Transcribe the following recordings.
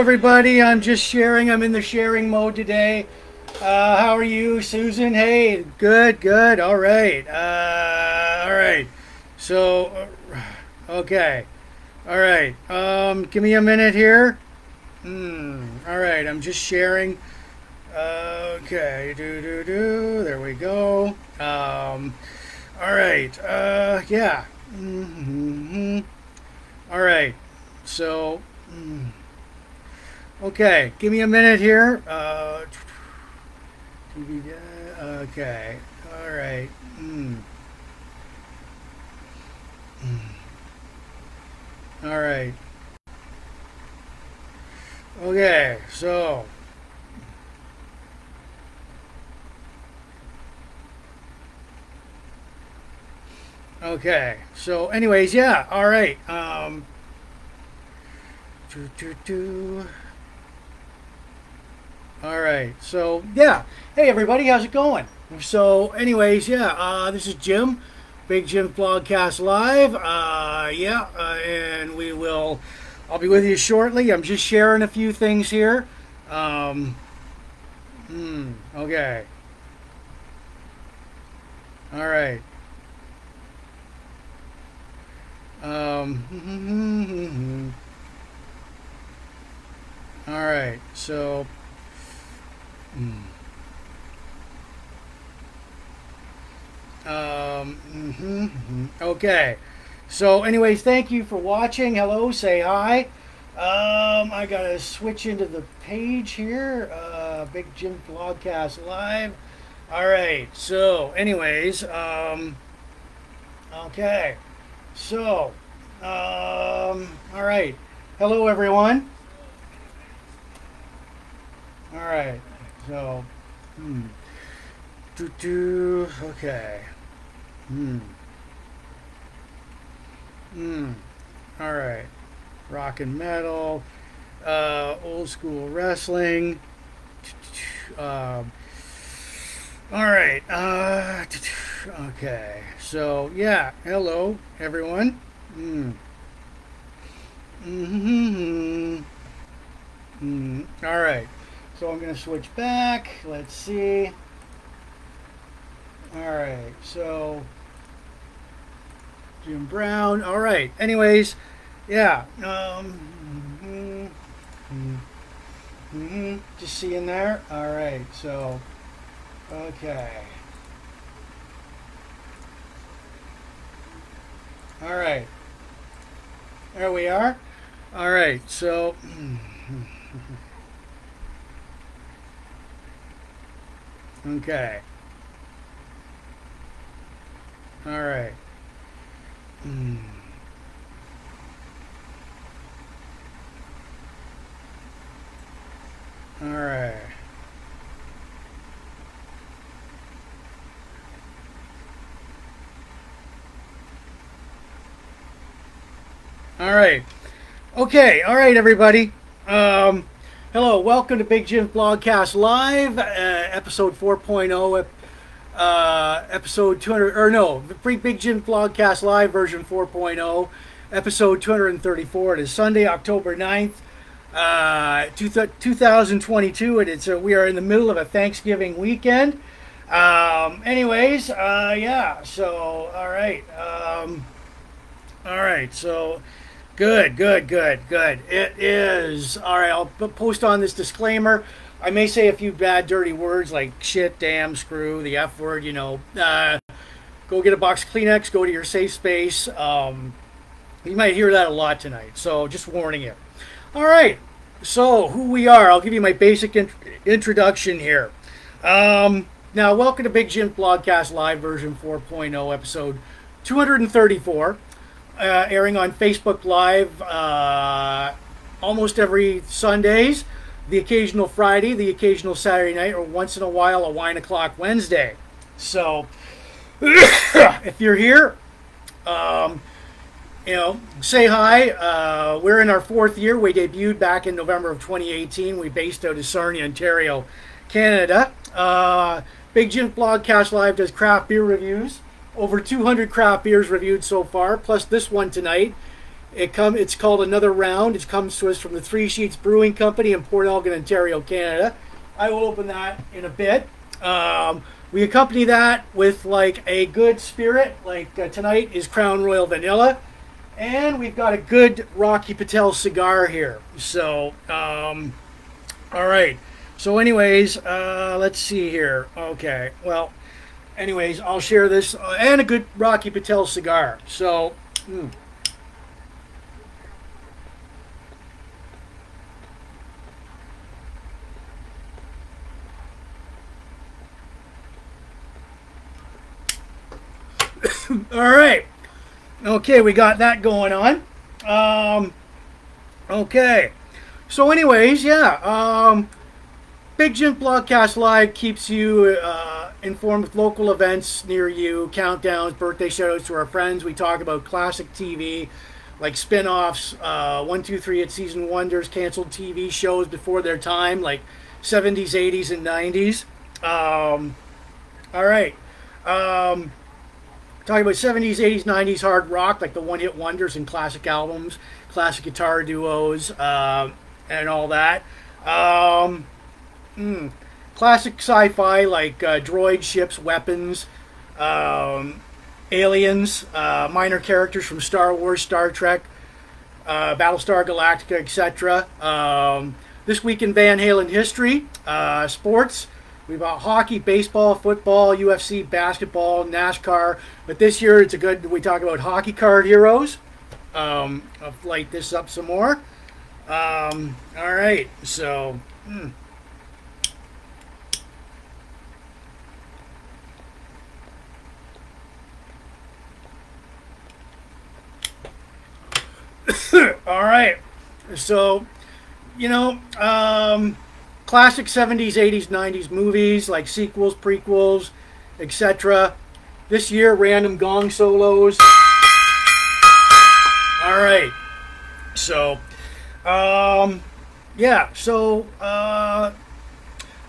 everybody. I'm just sharing. I'm in the sharing mode today. Uh, how are you, Susan? Hey, good, good. All right. Uh, all right. So, uh, okay. All right. Um, give me a minute here. Hmm. All right. I'm just sharing. Okay. Do do do. There we go. Um. All right. Uh. Yeah. Mm-hmm. All right. So. Mm. Okay. Give me a minute here. Uh. Okay. All right. Mm. Mm. All right. Okay, so Okay, so anyways, yeah, all right. Um doo, doo, doo. All right, so yeah. Hey everybody, how's it going? So anyways, yeah, uh this is Jim, Big Jim Blogcast Live. Uh yeah, uh, and we will I'll be with you shortly. I'm just sharing a few things here. Um hmm, okay. All right. Um, all right, so. Mm. Um, mm-hmm, mm-hmm. Okay. So, anyways, thank you for watching. Hello, say hi. Um, I gotta switch into the page here. Uh, Big Jim Blogcast Live. All right. So, anyways, um, okay. So, um, all right. Hello, everyone. All right. So, hmm. Do do. Okay. Hmm. Hmm. All right. Rock and metal. Uh, old school wrestling. Um. All right. Uh. Okay. So yeah. Hello, everyone. Mm. Mm-hmm. Mm. All right. So I'm going to switch back. Let's see. All right. So Jim Brown. All right. Anyways, yeah. Um, mm-hmm. Mm-hmm. Just seeing there. All right. So, okay. All right. There we are. All right. So. Okay. All right. Mm. All right. All right. Okay. All right, everybody. Um, hello. Welcome to Big Jim Blogcast Live, uh, episode 4.0, uh, episode 200, or no, Free Big Jim Blogcast Live version 4.0, episode 234. It is Sunday, October 9th, uh, 2022, and it's uh, we are in the middle of a Thanksgiving weekend. Um, anyways, uh, yeah. So, all right. Um, all right. So. Good, good, good, good. It is. All right, I'll post on this disclaimer. I may say a few bad, dirty words like shit, damn, screw, the F word, you know. Uh, go get a box of Kleenex, go to your safe space. Um, you might hear that a lot tonight, so just warning you. All right, so who we are, I'll give you my basic in- introduction here. Um, now, welcome to Big Jim Blogcast Live version 4.0, episode 234 uh, airing on Facebook Live uh, almost every Sundays, the occasional Friday, the occasional Saturday night, or once in a while a wine o'clock Wednesday. So, if you're here, um, you know, say hi. Uh, we're in our fourth year. We debuted back in November of 2018. We based out of Sarnia, Ontario, Canada. Uh, Big Jim Vlogcast Live does craft beer reviews over 200 craft beers reviewed so far, plus this one tonight. It come. It's called Another Round. It comes to us from the Three Sheets Brewing Company in Port Elgin, Ontario, Canada. I will open that in a bit. Um, we accompany that with like a good spirit. Like uh, tonight is Crown Royal Vanilla, and we've got a good Rocky Patel cigar here. So, um, all right. So, anyways, uh, let's see here. Okay. Well, anyways, I'll share this uh, and a good Rocky Patel cigar. So. Mm. All right. Okay, we got that going on. Um, okay. So, anyways, yeah. Um, Big Jim Blogcast Live keeps you uh, informed with local events near you, countdowns, birthday shoutouts to our friends. We talk about classic TV, like spin offs, uh, 1, 2, 3 at Season Wonders, canceled TV shows before their time, like 70s, 80s, and 90s. Um, all right. Um, talking about 70s, 80s, 90s hard rock, like the one hit wonders and classic albums, classic guitar duos, uh, and all that. Um, mm, classic sci fi, like uh, droid ships, weapons, um, aliens, uh, minor characters from Star Wars, Star Trek, uh, Battlestar Galactica, etc. Um, this week in Van Halen history, uh, sports. We've got hockey, baseball, football, UFC, basketball, NASCAR. But this year it's a good, we talk about hockey card heroes. Um, I'll light this up some more. Um, all right, so. Hmm. all right, so, you know, um, classic 70s, 80s, 90s movies like sequels, prequels, etc. This year, random gong solos. All right. So, um, yeah. So, uh,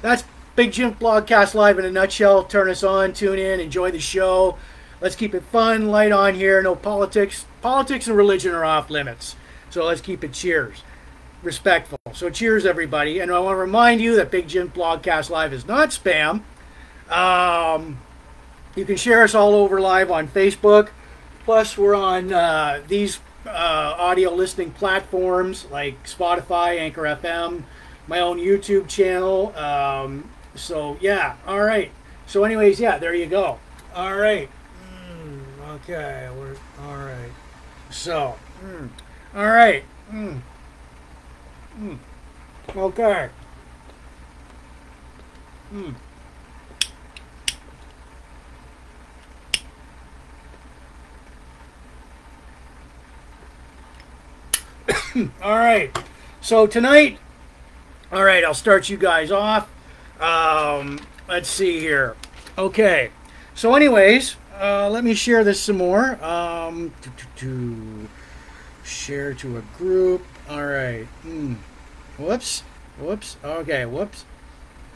that's Big Jim Blogcast Live in a nutshell. Turn us on, tune in, enjoy the show. Let's keep it fun, light on here. No politics. Politics and religion are off limits. So let's keep it cheers respectful. So cheers, everybody. And I want to remind you that Big Jim Blogcast Live is not spam. Um, you can share us all over live on Facebook. Plus, we're on uh, these uh, audio listening platforms like Spotify, Anchor FM, my own YouTube channel. Um, so, yeah, all right. So, anyways, yeah, there you go. All right. Okay, we're all right. So, mm, all right. Mm. Mm. Okay. Mm. all right. So tonight, all right, I'll start you guys off. Um, let's see here. Okay. So, anyways, uh, let me share this some more. Um, share to a group. All right. Hmm. Whoops. Whoops. Okay. Whoops.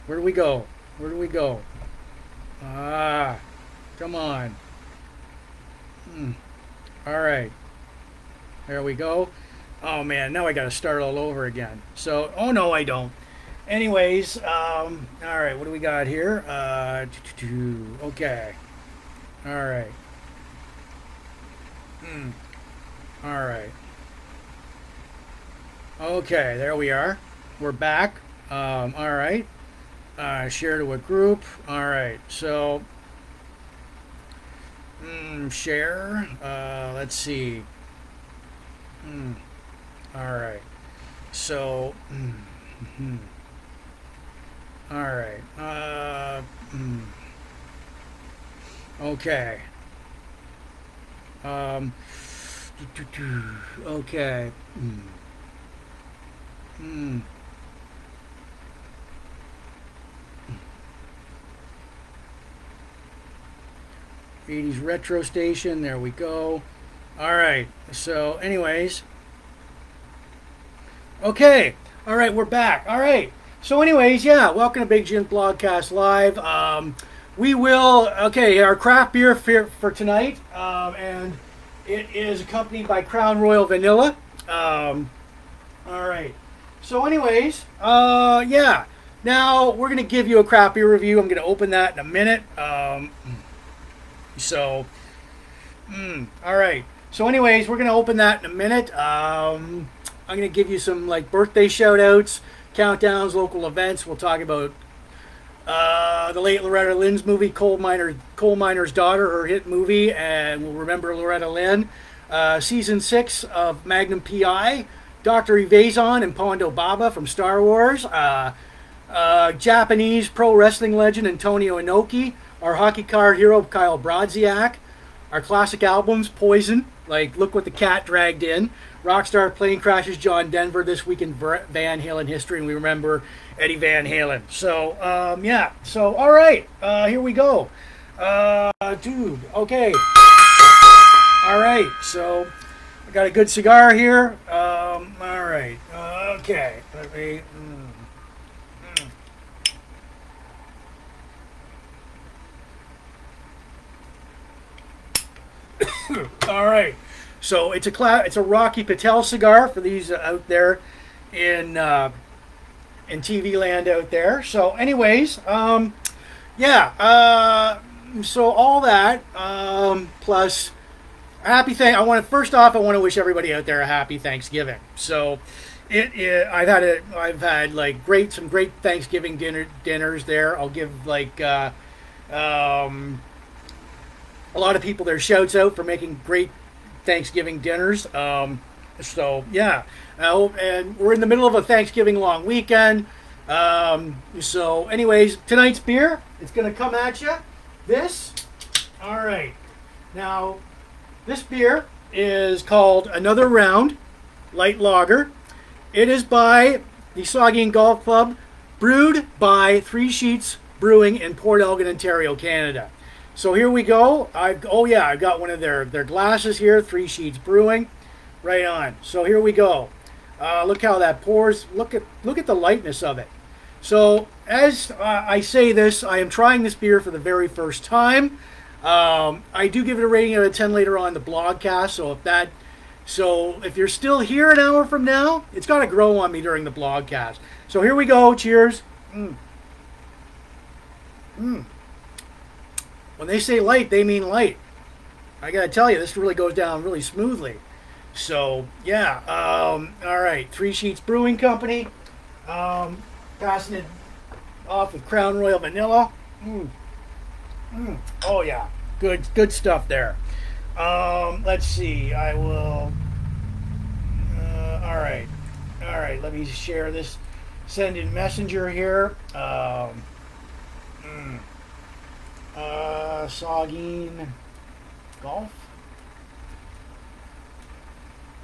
Where do we go? Where do we go? Ah. Come on. Hmm. All right. There we go. Oh man, now I got to start all over again. So, oh no, I don't. Anyways, um, all right, what do we got here? Uh, okay. All right. Hmm. All right. Okay, there we are. We're back. Um, all right. Uh, share to a group. All right. So, mm, share. Uh, let's see. Mm, all right. So, mm, mm, all right. Uh, mm, okay. Um, okay. Mm. Hmm. 80s retro station. There we go. All right. So, anyways. Okay. All right. We're back. All right. So, anyways, yeah. Welcome to Big Jim Blogcast Live. Um, we will. Okay. Our craft beer for, for tonight. Um, and It is accompanied by Crown Royal Vanilla. Um, all right. So, anyways, uh, yeah. Now we're gonna give you a craft beer review. I'm gonna open that in a minute. Um, so, mm, all right. So, anyways, we're gonna open that in a minute. Um, I'm gonna give you some like birthday shout outs, countdowns, local events. We'll talk about uh, the late Loretta Lynn's movie, Coal Miner, Coal Miner's Daughter, her hit movie, and we'll remember Loretta Lynn. Uh, season six of Magnum PI, Dr. Evazan and Ponda Baba from Star Wars. Uh, uh, Japanese pro wrestling legend Antonio Inoki, our hockey card hero Kyle Brodziak, our classic albums Poison, like Look What the Cat Dragged In, Rockstar Plane Crashes John Denver this week in Van Halen history, and we remember Eddie Van Halen. So um, yeah, so all right, uh, here we go, uh, dude. Okay, all right, so I got a good cigar here. Um, all right, okay, let me. Mm. All right. So it's a cla- it's a Rocky Patel cigar for these out there in uh, in TV land out there. So, anyways, um, yeah. Uh, so all that um, plus happy thing. I want to first off, I want to wish everybody out there a happy Thanksgiving. So. It, it, I've had a I've had like great some great Thanksgiving dinner dinners there. I'll give like uh, um, a lot of people their shouts out for making great Thanksgiving dinners. Um, so yeah, uh, and we're in the middle of a Thanksgiving long weekend. Um, so, anyways, tonight's beer it's going to come at you. This, all right. Now, this beer is called Another Round Light Lager. It is by the Saugeen Golf Club, brewed by Three Sheets Brewing in Port Elgin, Ontario, Canada. So here we go. I oh yeah, I've got one of their their glasses here, Three Sheets Brewing, right on. So here we go. Uh, look how that pours. Look at look at the lightness of it. So as uh, I say this, I am trying this beer for the very first time. Um, I do give it a rating out of 10 later on the blogcast. So if that, so if you're still here an hour from now, it's got to grow on me during the blogcast. So here we go. Cheers. Mm. Mm. When they say light, they mean light. I gotta tell you, this really goes down really smoothly. So yeah, um, all right. Three Sheets Brewing Company, um, passing it off with Crown Royal Vanilla. Mm. Mm. Oh yeah, good good stuff there. Um, let's see. I will. Uh, all right, all right. Let me share this. Send in Messenger here. Um, mm uh, Saugeen Golf.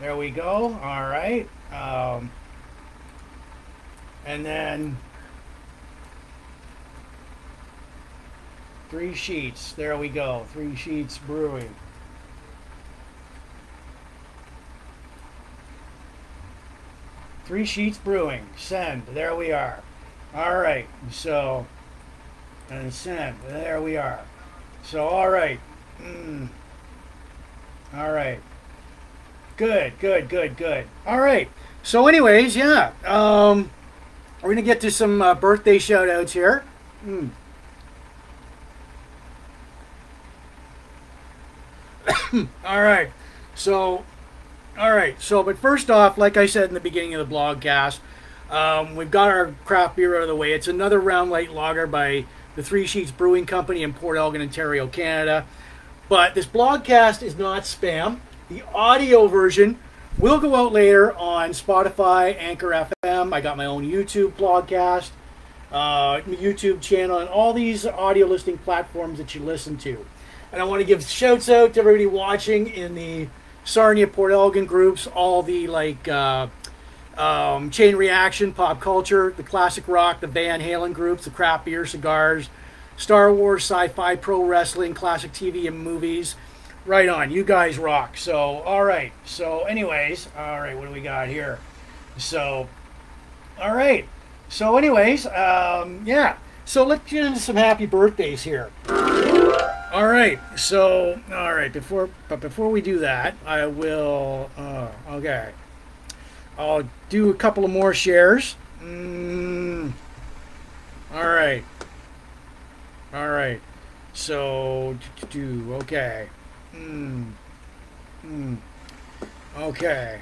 There we go. All right. Um, and then three sheets. There we go. Three sheets brewing. Three sheets brewing. Send. There we are. All right. So and send. There we are. So, all right. Mm. All right. Good, good, good, good. All right. So, anyways, yeah. Um, we're going to get to some uh, birthday shout outs here. Mm. all right. So, all right. So, but first off, like I said in the beginning of the blogcast, um, we've got our craft beer out of the way. It's another round light lager by the Three Sheets Brewing Company in Port Elgin, Ontario, Canada. But this blogcast is not spam. The audio version will go out later on Spotify, Anchor FM. I got my own YouTube blogcast, uh, YouTube channel, and all these audio listing platforms that you listen to. And I want to give shouts out to everybody watching in the Sarnia Port Elgin groups, all the like uh, um, Chain Reaction, Pop Culture, the Classic Rock, the Van Halen groups, the Craft Beer, Cigars, Star Wars, Sci Fi, Pro Wrestling, Classic TV and Movies. Right on. You guys rock. So, all right. So, anyways, all right, what do we got here? So, all right. So, anyways, um, yeah. So, let's get into some happy birthdays here. All right. So, all right. Before, but before we do that, I will. Uh, okay. I'll do a couple of more shares. Mm, all right. All right. So, do okay. Hmm. Hmm. Okay.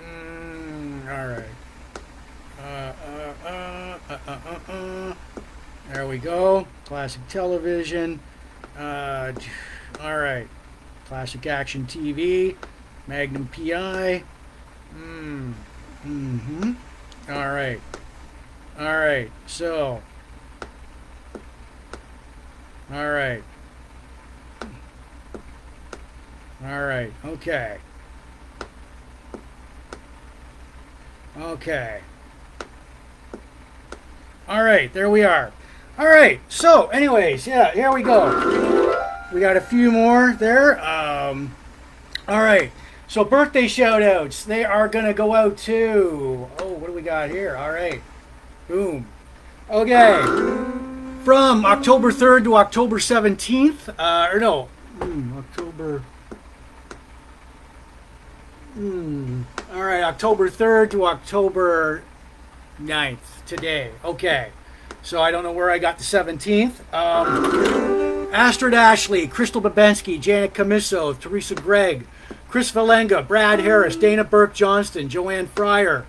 Hmm. All right. Uh, uh, uh, uh, uh, uh, uh. There we go. Classic television. Uh, all right. Classic action TV. Magnum PI. Hmm. Mm-hmm. All right. All right. So. All right. All right. Okay. Okay. All right. There we are. All right. So, anyways, yeah, here we go. We got a few more there. Um, all right. So, birthday shout outs. They are going to go out to. Oh, what do we got here? All right. Boom. Okay. From October 3rd to October 17th. Uh, or no. Hmm, October. Hmm. All right. October 3rd to October 9th. Today. Okay. So I don't know where I got the 17th. Um, Astrid Ashley, Crystal Babensky, Janet Camiso, Teresa Gregg, Chris Valenga, Brad Harris, Dana Burke Johnston, Joanne Fryer,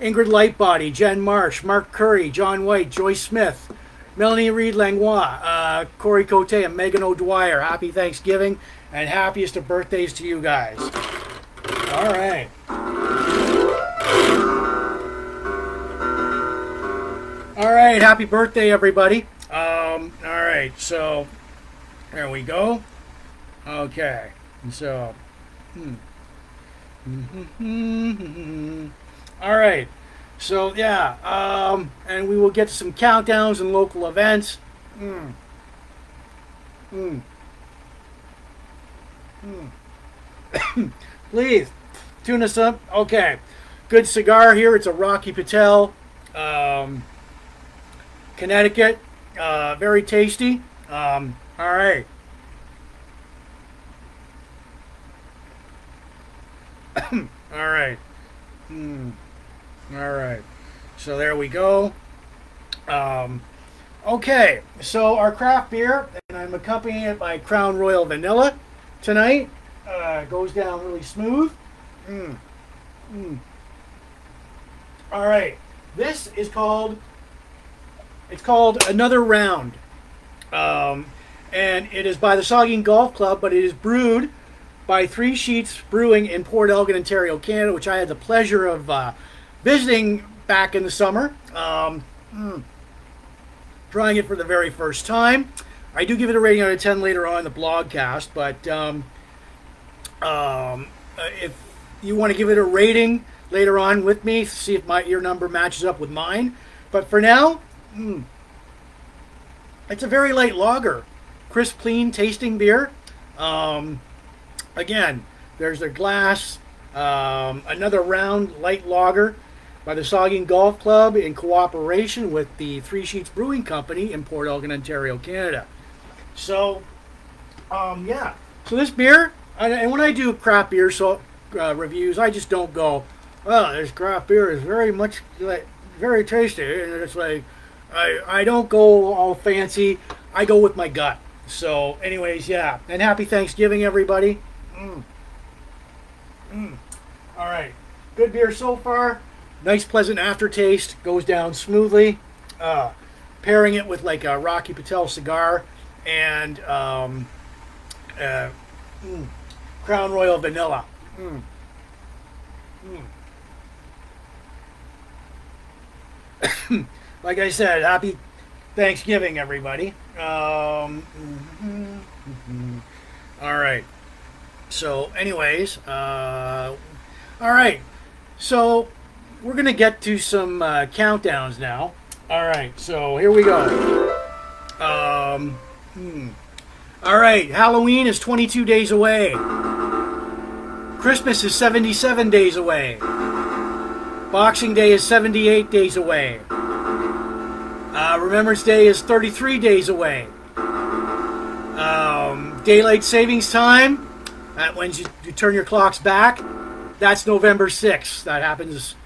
Ingrid Lightbody, Jen Marsh, Mark Curry, John White, Joyce Smith, Melanie Reed Langlois, uh, Corey Cote, and Megan O'Dwyer. Happy Thanksgiving and happiest of birthdays to you guys. All right. All right, happy birthday, everybody. Um, all right, so there we go. Okay, and so, hmm. all right, so yeah, um, and we will get some countdowns and local events. Mm. Mm. Mm. Please tune us up. Okay, good cigar here. It's a Rocky Patel. Um, Connecticut. Uh, very tasty. Um, all right. all right. Hmm. All right. So there we go. Um, okay. So our craft beer, and I'm accompanying it by Crown Royal Vanilla tonight. Uh, goes down really smooth. Mm. Mm. All right. This is called it's called Another Round. Um, and it is by the Saugeen Golf Club, but it is brewed by Three Sheets Brewing in Port Elgin, Ontario, Canada, which I had the pleasure of uh, visiting back in the summer. Um, mm, trying it for the very first time. I do give it a rating out of 10 later on in the blogcast, but um, um, uh, if you want to give it a rating later on with me, see if my your number matches up with mine. But for now, Mm. It's a very light lager, crisp, clean tasting beer. Um, again, there's a glass, um, another round light lager by the Saugeen Golf Club in cooperation with the Three Sheets Brewing Company in Port Elgin, Ontario, Canada. So, um, yeah. So this beer, and when I do craft beer so uh, reviews, I just don't go, "Oh, this craft beer is very much like very tasty," and it's like I, I don't go all fancy. I go with my gut. So, anyways, yeah. And happy Thanksgiving, everybody. Mm. Mm. All right. Good beer so far. Nice, pleasant aftertaste. Goes down smoothly. Uh, pairing it with like a Rocky Patel cigar and um, uh, mm, Crown Royal Vanilla. Mm. Mm. like I said, happy Thanksgiving, everybody. Um, mm-hmm, mm-hmm. All right. So, anyways, uh, all right. So, we're going to get to some uh, countdowns now. All right. So, here we go. Um, hmm. All right. Halloween is 22 days away. Christmas is 77 days away. Boxing Day is 78 days away. Uh, Remembrance Day is 33 days away. Um, daylight savings time. When you, you turn your clocks back. That's November 6th. That happens.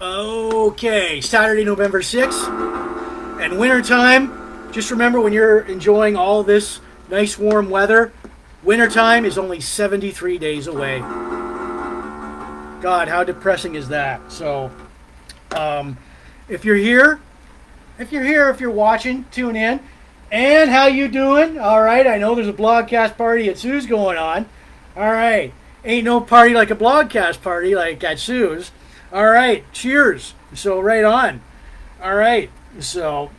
Okay, Saturday, November 6th. And wintertime, just remember when you're enjoying all this nice warm weather, wintertime is only 73 days away. God, how depressing is that? So, um, if you're here, if you're here, if you're watching, tune in. And how you doing? All right, I know there's a blogcast party at Sue's going on. All right, ain't no party like a blogcast party like at Sue's. All right, cheers. So right on. All right, so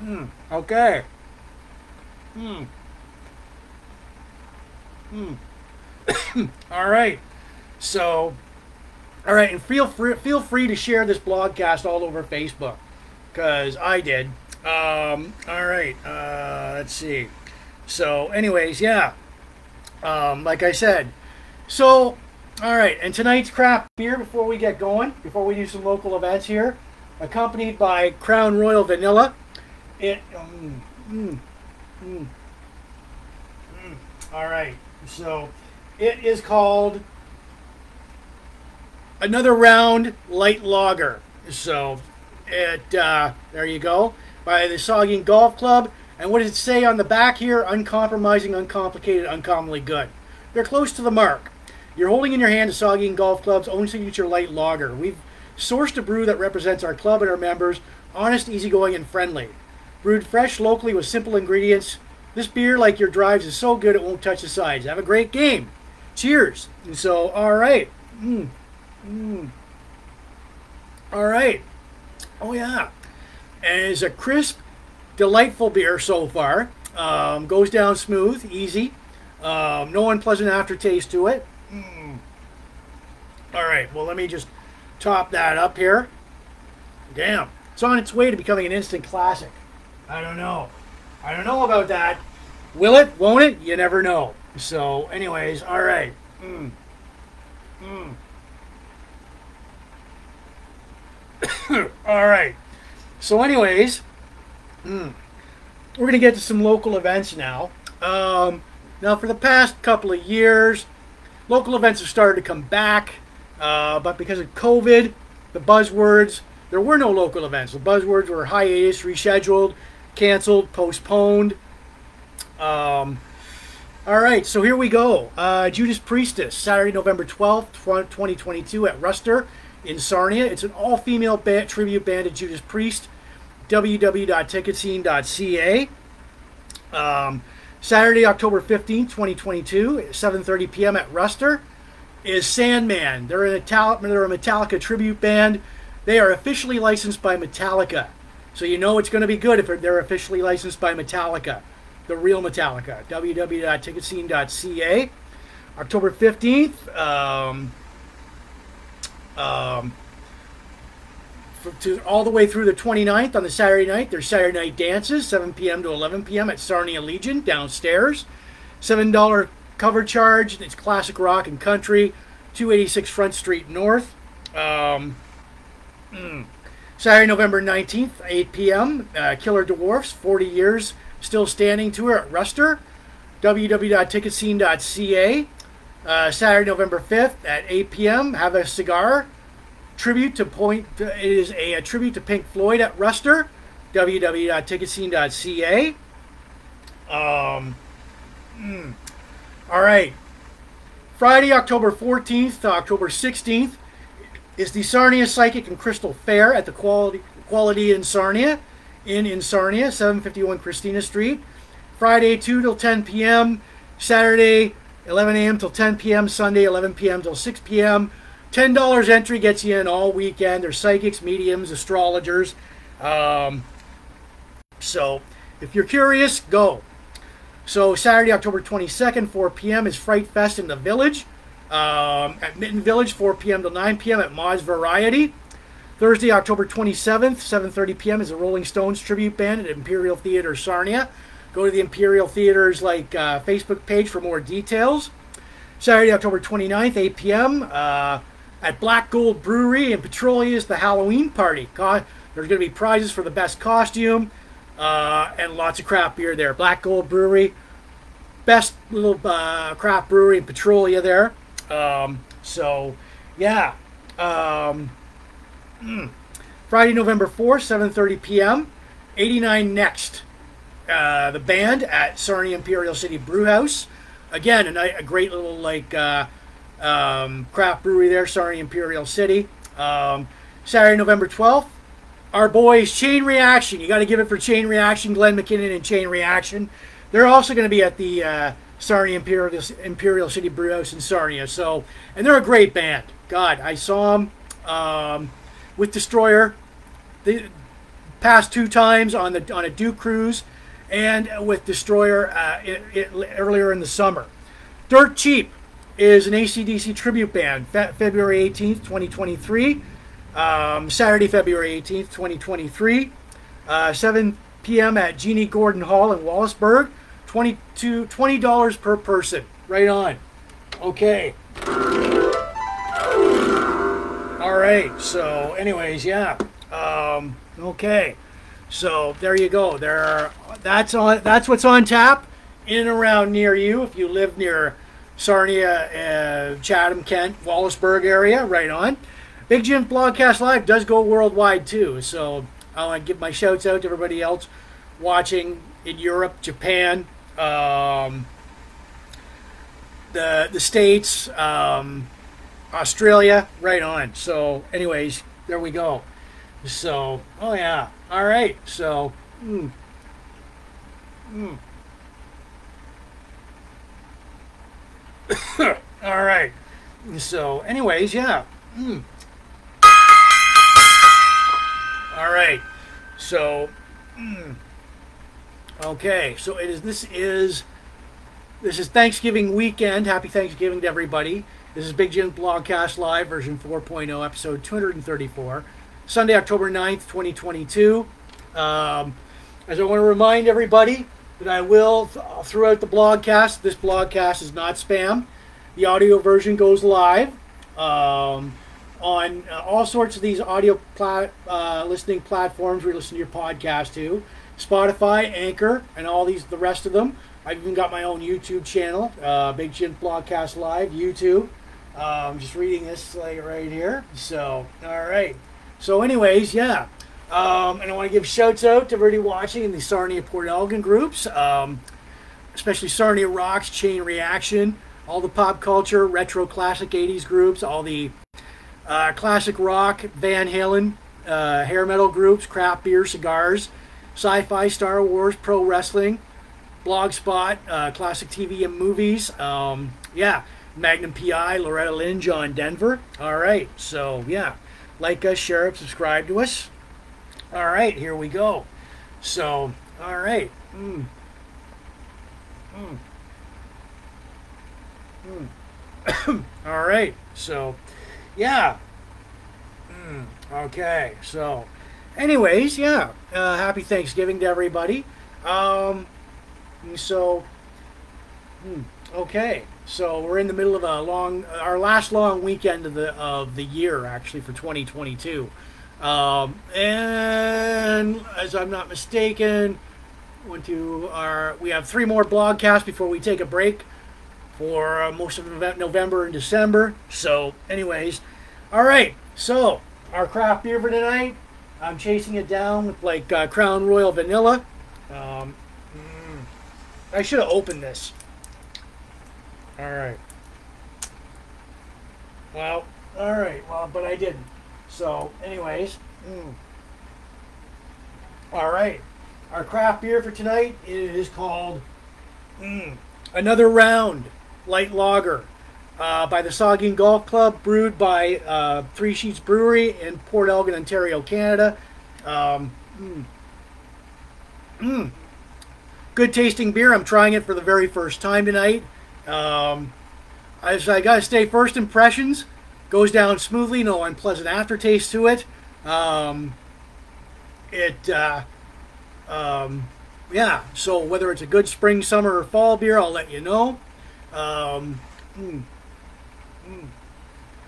mm, okay. Hmm. Hmm. all right. So, all right, and feel free feel free to share this blogcast all over Facebook because I did. Um, all right, uh, let's see. So, anyways, yeah. Um, like I said, so all right, and tonight's craft beer before we get going, before we do some local events here, accompanied by Crown Royal Vanilla. It. Um, mm, mm, mm. All right, so it is called another round light lager. So it uh, there you go by the Saugeen Golf Club. And what does it say on the back here? Uncompromising, uncomplicated, uncommonly good. They're close to the mark. You're holding in your hand the Saugeen Golf Club's own signature light lager. We've sourced a brew that represents our club and our members, honest, easygoing, and friendly. Brewed fresh locally with simple ingredients, this beer, like your drives, is so good it won't touch the sides. Have a great game. Cheers. And so, all right. Mm. Mm. All right. Oh, yeah. And it's a crisp, delightful beer so far. Um, goes down smooth, easy. Um, no unpleasant aftertaste to it. Mm. All right. Well, let me just top that up here. Damn. It's on its way to becoming an instant classic. I don't know. I don't know about that. Will it? Won't it? You never know. So, anyways, all right. Mm. Mm. all right. So, anyways, mm, we're going to get to some local events now. Um, now, for the past couple of years, local events have started to come back, uh, but because of COVID, the buzzwords, there were no local events. The buzzwords were hiatus, rescheduled, canceled, postponed. Um, all right, so here we go. Uh, Judas Priestess, Saturday, November 12th, 2022 at Ruster in Sarnia. It's an all female band, tribute band to Judas Priest. www.ticketscene.ca. Um, Saturday, October 15th, 2022, 7.30 p.m. at Ruster is Sandman. They're a, they're a Metallica tribute band. They are officially licensed by Metallica. So you know it's going to be good if they're officially licensed by Metallica, the real Metallica. www.ticketscene.ca. October 15th, um, um, to all the way through the 29th on the Saturday night. There's Saturday night dances, 7 p.m. to 11 p.m. at Sarnia Legion downstairs. $7 cover charge. It's classic rock and country. 286 Front Street North. Um, mm. Saturday, November 19th, 8 p.m. Uh, Killer Dwarfs, 40 years, still standing tour at Ruster. www.ticketscene.ca. Uh, Saturday, November 5th at 8 p.m. Have a cigar. Tribute to point. It is a, a tribute to Pink Floyd at Ruster. www.ticketscene.ca. Um, mm, all right. Friday, October 14th to October 16th is the Sarnia Psychic and Crystal Fair at the Quality, Quality in Sarnia, in in Sarnia, 751 Christina Street. Friday, 2 till 10 p.m. Saturday, 11 a.m. till 10 p.m. Sunday, 11 p.m. till 6 p.m. $10 entry gets you in all weekend. There's psychics, mediums, astrologers. Um, so if you're curious, go. So Saturday, October 22nd, 4 p.m. is Fright Fest in the Village. Um, at Mitten Village, 4 p.m. to 9 p.m. at Moz Variety. Thursday, October 27th, 7:30 p.m. is a Rolling Stones tribute band at Imperial Theater Sarnia. Go to the Imperial Theater's like uh, Facebook page for more details. Saturday, October 29th, 8 p.m. Uh, at Black Gold Brewery in Petrolia's the Halloween party. There's going to be prizes for the best costume uh, and lots of craft beer there. Black Gold Brewery, best little uh, craft brewery in Petrolia there. Um, so, yeah. Um, mm. Friday, November 4th, 7.30 p.m. 89 Next. Uh, the band at Sarnia Imperial City Brewhouse. Again, a, a great little like uh, um, craft brewery there, Sarnia Imperial City. Um, Saturday, November 12th, our boys Chain Reaction. You got to give it for Chain Reaction, Glenn McKinnon and Chain Reaction. They're also going to be at the uh, Sarnia Imperial, Imperial City Brewhouse in Sarnia. So, and they're a great band. God, I saw them um, with Destroyer the past two times on the on a Duke cruise, and with Destroyer uh, it, it, earlier in the summer. Dirt Cheap is an ACDC tribute band. Fe- February 18th, 2023. Um, Saturday, February 18th, 2023. Uh, 7 p.m. at Jeannie Gordon Hall in Wallaceburg. 22 $20 per person. Right on. Okay. All right. So, anyways, yeah. Um, okay. So there you go. There, are, that's on. That's what's on tap in and around near you. If you live near Sarnia, uh, Chatham, Kent, Wallaceburg area, right on. Big Jim Blogcast Live does go worldwide too. So I want to give my shouts out to everybody else watching in Europe, Japan, um, the the states, um, Australia, right on. So, anyways, there we go. So, oh yeah, all right. So, mm, mm. all right. So, anyways, yeah. Mm. All right. So, mm. okay. So it is. This is. This is Thanksgiving weekend. Happy Thanksgiving to everybody. This is Big Jim Blogcast Live, version 4.0, episode 234. Sunday, October 9th, 2022. Um, as I want to remind everybody that I will, th- throughout the blogcast, this blogcast is not spam. The audio version goes live um, on uh, all sorts of these audio uh, listening platforms you listen to your podcast to Spotify, Anchor, and all these, the rest of them. I've even got my own YouTube channel, uh, Big Jim Blogcast Live, YouTube. Um, just reading this like right here. So, all right. So, anyways, yeah. Um, and I want to give shouts out to everybody watching in the Sarnia Port Elgin groups, um, especially Sarnia Rocks, Chain Reaction, all the pop culture, retro classic 80s groups, all the uh, classic rock, Van Halen, uh, hair metal groups, craft beer, cigars, sci fi, Star Wars, pro wrestling, Blogspot, uh, classic TV and movies. Um, yeah, Magnum PI, Loretta Lynn, John Denver. All right, so yeah, like us, share subscribe to us. All right, here we go. So, all right. Mm. Mm. Mm. all right, so yeah. Mm. Okay, so, anyways, yeah. Uh, happy Thanksgiving to everybody. Um, so, hmm, okay. So we're in the middle of a long, our last long weekend of the of the year, actually for 2022. Um, and as I'm not mistaken, went to our. We have three more blogcasts before we take a break for uh, most of November and December. So, anyways, all right. So our craft beer for tonight, I'm chasing it down with like uh, Crown Royal Vanilla. Um, I should have opened this. All right. Well, all right. Well, but I didn't. So, anyways. Mm. All right. Our craft beer for tonight is called mm, Another Round Light Lager uh, by the Saugeen Golf Club, brewed by uh, Three Sheets Brewery in Port Elgin, Ontario, Canada. Um, mm, mm. Good tasting beer. I'm trying it for the very first time tonight. Um, I, I got to stay first impressions goes down smoothly. No unpleasant aftertaste to it. Um, it, uh, um, yeah. So whether it's a good spring, summer, or fall beer, I'll let you know. Um, mm, mm.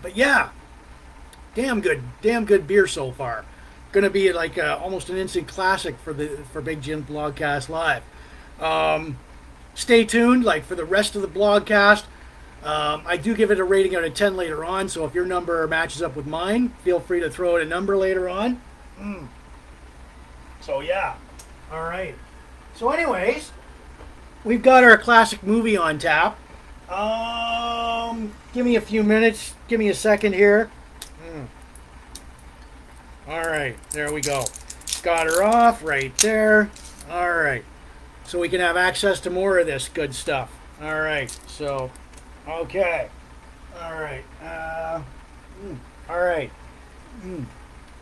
But yeah, damn good, damn good beer so far. Going to be like uh, almost an instant classic for the for Big Jim Blogcast Live. Um, stay tuned, like for the rest of the blogcast. Um, I do give it a rating out of 10 later on, so if your number matches up with mine, feel free to throw it a number later on. Mm. So, yeah. All right. So, anyways, we've got our classic movie on tap. Um, give me a few minutes. Give me a second here. Mm. All right, there we go. Got her off right there. All right. So we can have access to more of this good stuff. All right. So, okay. All right. Uh, mm, all right. Mm,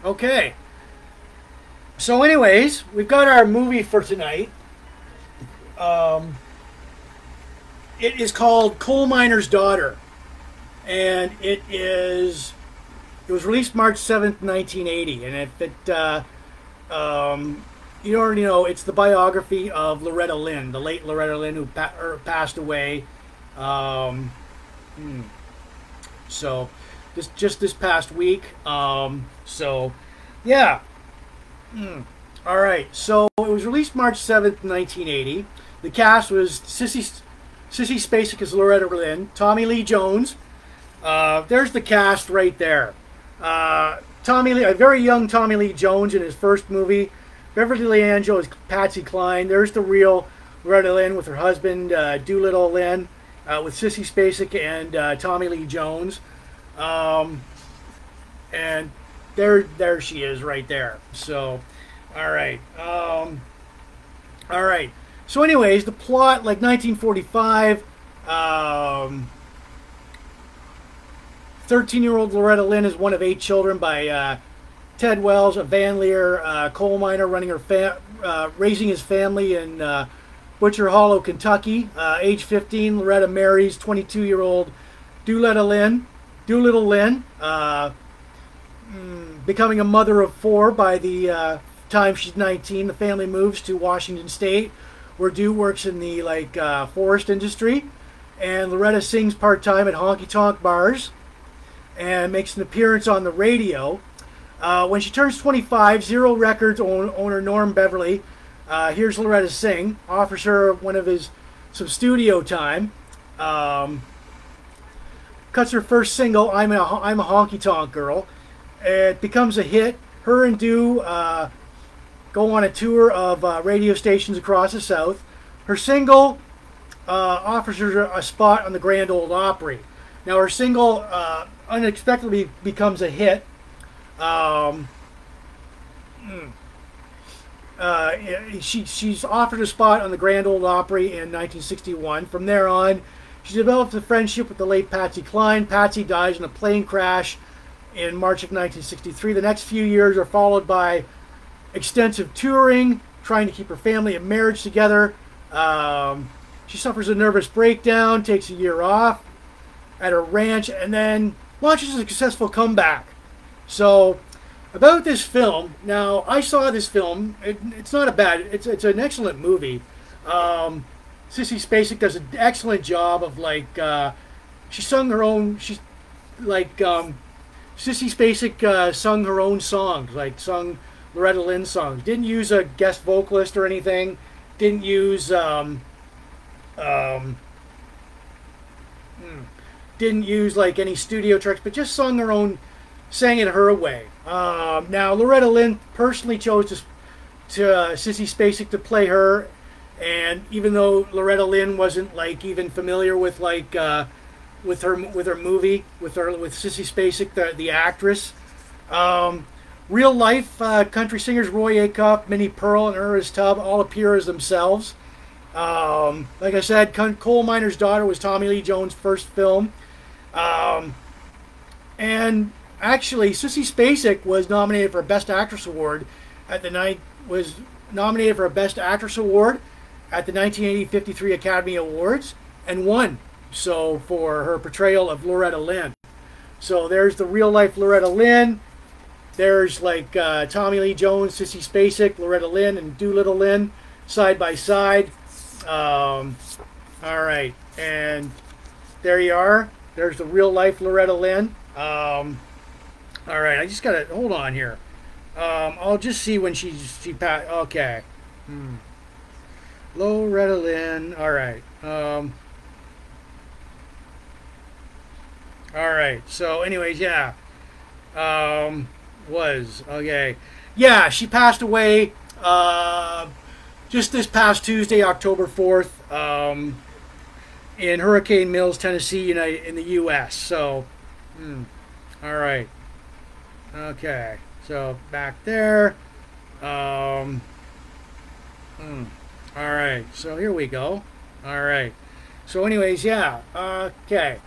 okay. So, anyways, we've got our movie for tonight. Um, it is called Coal Miner's Daughter, and it is. It was released March seventh, nineteen eighty, and if it, uh, um, you already know, it's the biography of Loretta Lynn, the late Loretta Lynn, who pa- er, passed away. Um, hmm. So, this just this past week. Um, so, yeah. Hmm. All right. So it was released March seventh, nineteen eighty. The cast was Sissy Sissy Spacek as Loretta Lynn, Tommy Lee Jones. Uh, there's the cast right there. Uh, Tommy Lee, a very young Tommy Lee Jones in his first movie. Beverly D'Angelo is Patsy Cline. There's the real Loretta Lynn with her husband uh, Doolittle Lynn, uh, with Sissy Spacek and uh, Tommy Lee Jones. Um, and there, there she is right there. So, all right, um, all right. So, anyways, the plot, like 1945, um, 13-year-old Loretta Lynn is one of eight children by uh, Ted Wells, a Van Lear uh, coal miner, running her fa- uh, raising his family in uh, Butcher Hollow, Kentucky. Uh, age 15, Loretta marries 22-year-old Doolittle Lynn. Doolittle Lynn, uh, mm, becoming a mother of four by the time she's 19. The family moves to Washington State where Dew works in the like uh, forest industry, and Loretta sings part time at honky tonk bars, and makes an appearance on the radio. Uh, when she turns 25, Zero Records owner Norm Beverly uh, hears Loretta sing, offers her one of his some studio time. Um, cuts her first single, "I'm a I'm a honky tonk girl." It becomes a hit. Her and Dew uh, go on a tour of uh, radio stations across the South. Her single uh, offers her a spot on the Grand Ole Opry. Now, her single uh, unexpectedly becomes a hit. Um, hmm. Uh, she, she's offered a spot on the Grand Ole Opry in 1961. From there on, she develops a friendship with the late Patsy Cline. Patsy dies in a plane crash in March of 1963. The next few years are followed by extensive touring, trying to keep her family and marriage together. Um, she suffers a nervous breakdown, takes a year off at her ranch, and then launches a successful comeback. So, about this film, now I saw this film. It, it's not a bad. It's it's an excellent movie. Um, Sissy Spacek does an excellent job of like uh, she sung her own. She's like um, Sissy Spacek uh, sung her own songs, like sung Loretta Lynn songs. Didn't use a guest vocalist or anything. Didn't use um, um, hmm, didn't use like any studio tracks, but just sung her own, sang it her way. Um, now Loretta Lynn personally chose to to uh, Sissy Spacek to play her, and even though Loretta Lynn wasn't like even familiar with like uh, with her with her movie with her with Sissy Spacek the the actress. Um, Real life uh, country singers Roy Acuff, Minnie Pearl, and Ernest Tubb all appear as themselves. Um, like I said, Coal Miner's Daughter was Tommy Lee Jones' first film. Um, and actually, Sissy Spacek was nominated for a Best Actress Award at the night was nominated for a Best Actress Award at the 1980-53 Academy Awards and won. So for her portrayal of Loretta Lynn. So there's the real life Loretta Lynn. There's like uh, Tommy Lee Jones, Sissy Spacek, Loretta Lynn, and Doolittle Lynn side by side. Um, all right, and there you are. There's the real life Loretta Lynn. Um, all right, I just gotta hold on here. Um, I'll just see when she she passed. Okay. Hmm. Loretta Lynn. All right. Um, all right. So, anyways, yeah. Um, was okay. Yeah, she passed away uh, just this past Tuesday, October fourth, um, in Hurricane Mills, Tennessee, United in the U.S. So, hmm, all right. Okay. So back there. Um, hmm. All right. So here we go. All right. So, anyways, yeah. Okay.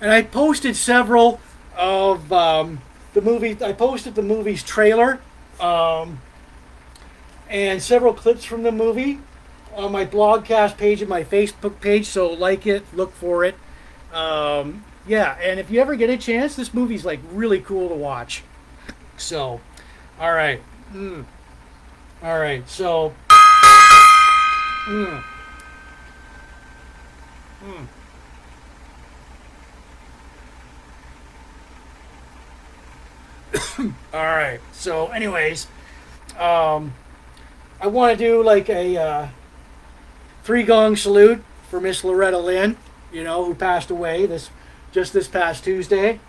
And I posted several of um, the movie. I posted the movie's trailer um, and several clips from the movie on my blogcast page and my Facebook page. So, like it, look for it. Um, yeah. And if you ever get a chance, this movie's like really cool to watch. So, all right. Mm. All right. So. Mm. Mm. All right. So, anyways, um, I want to do like a uh, three gong salute for Miss Loretta Lynn, you know, who passed away this just this past Tuesday.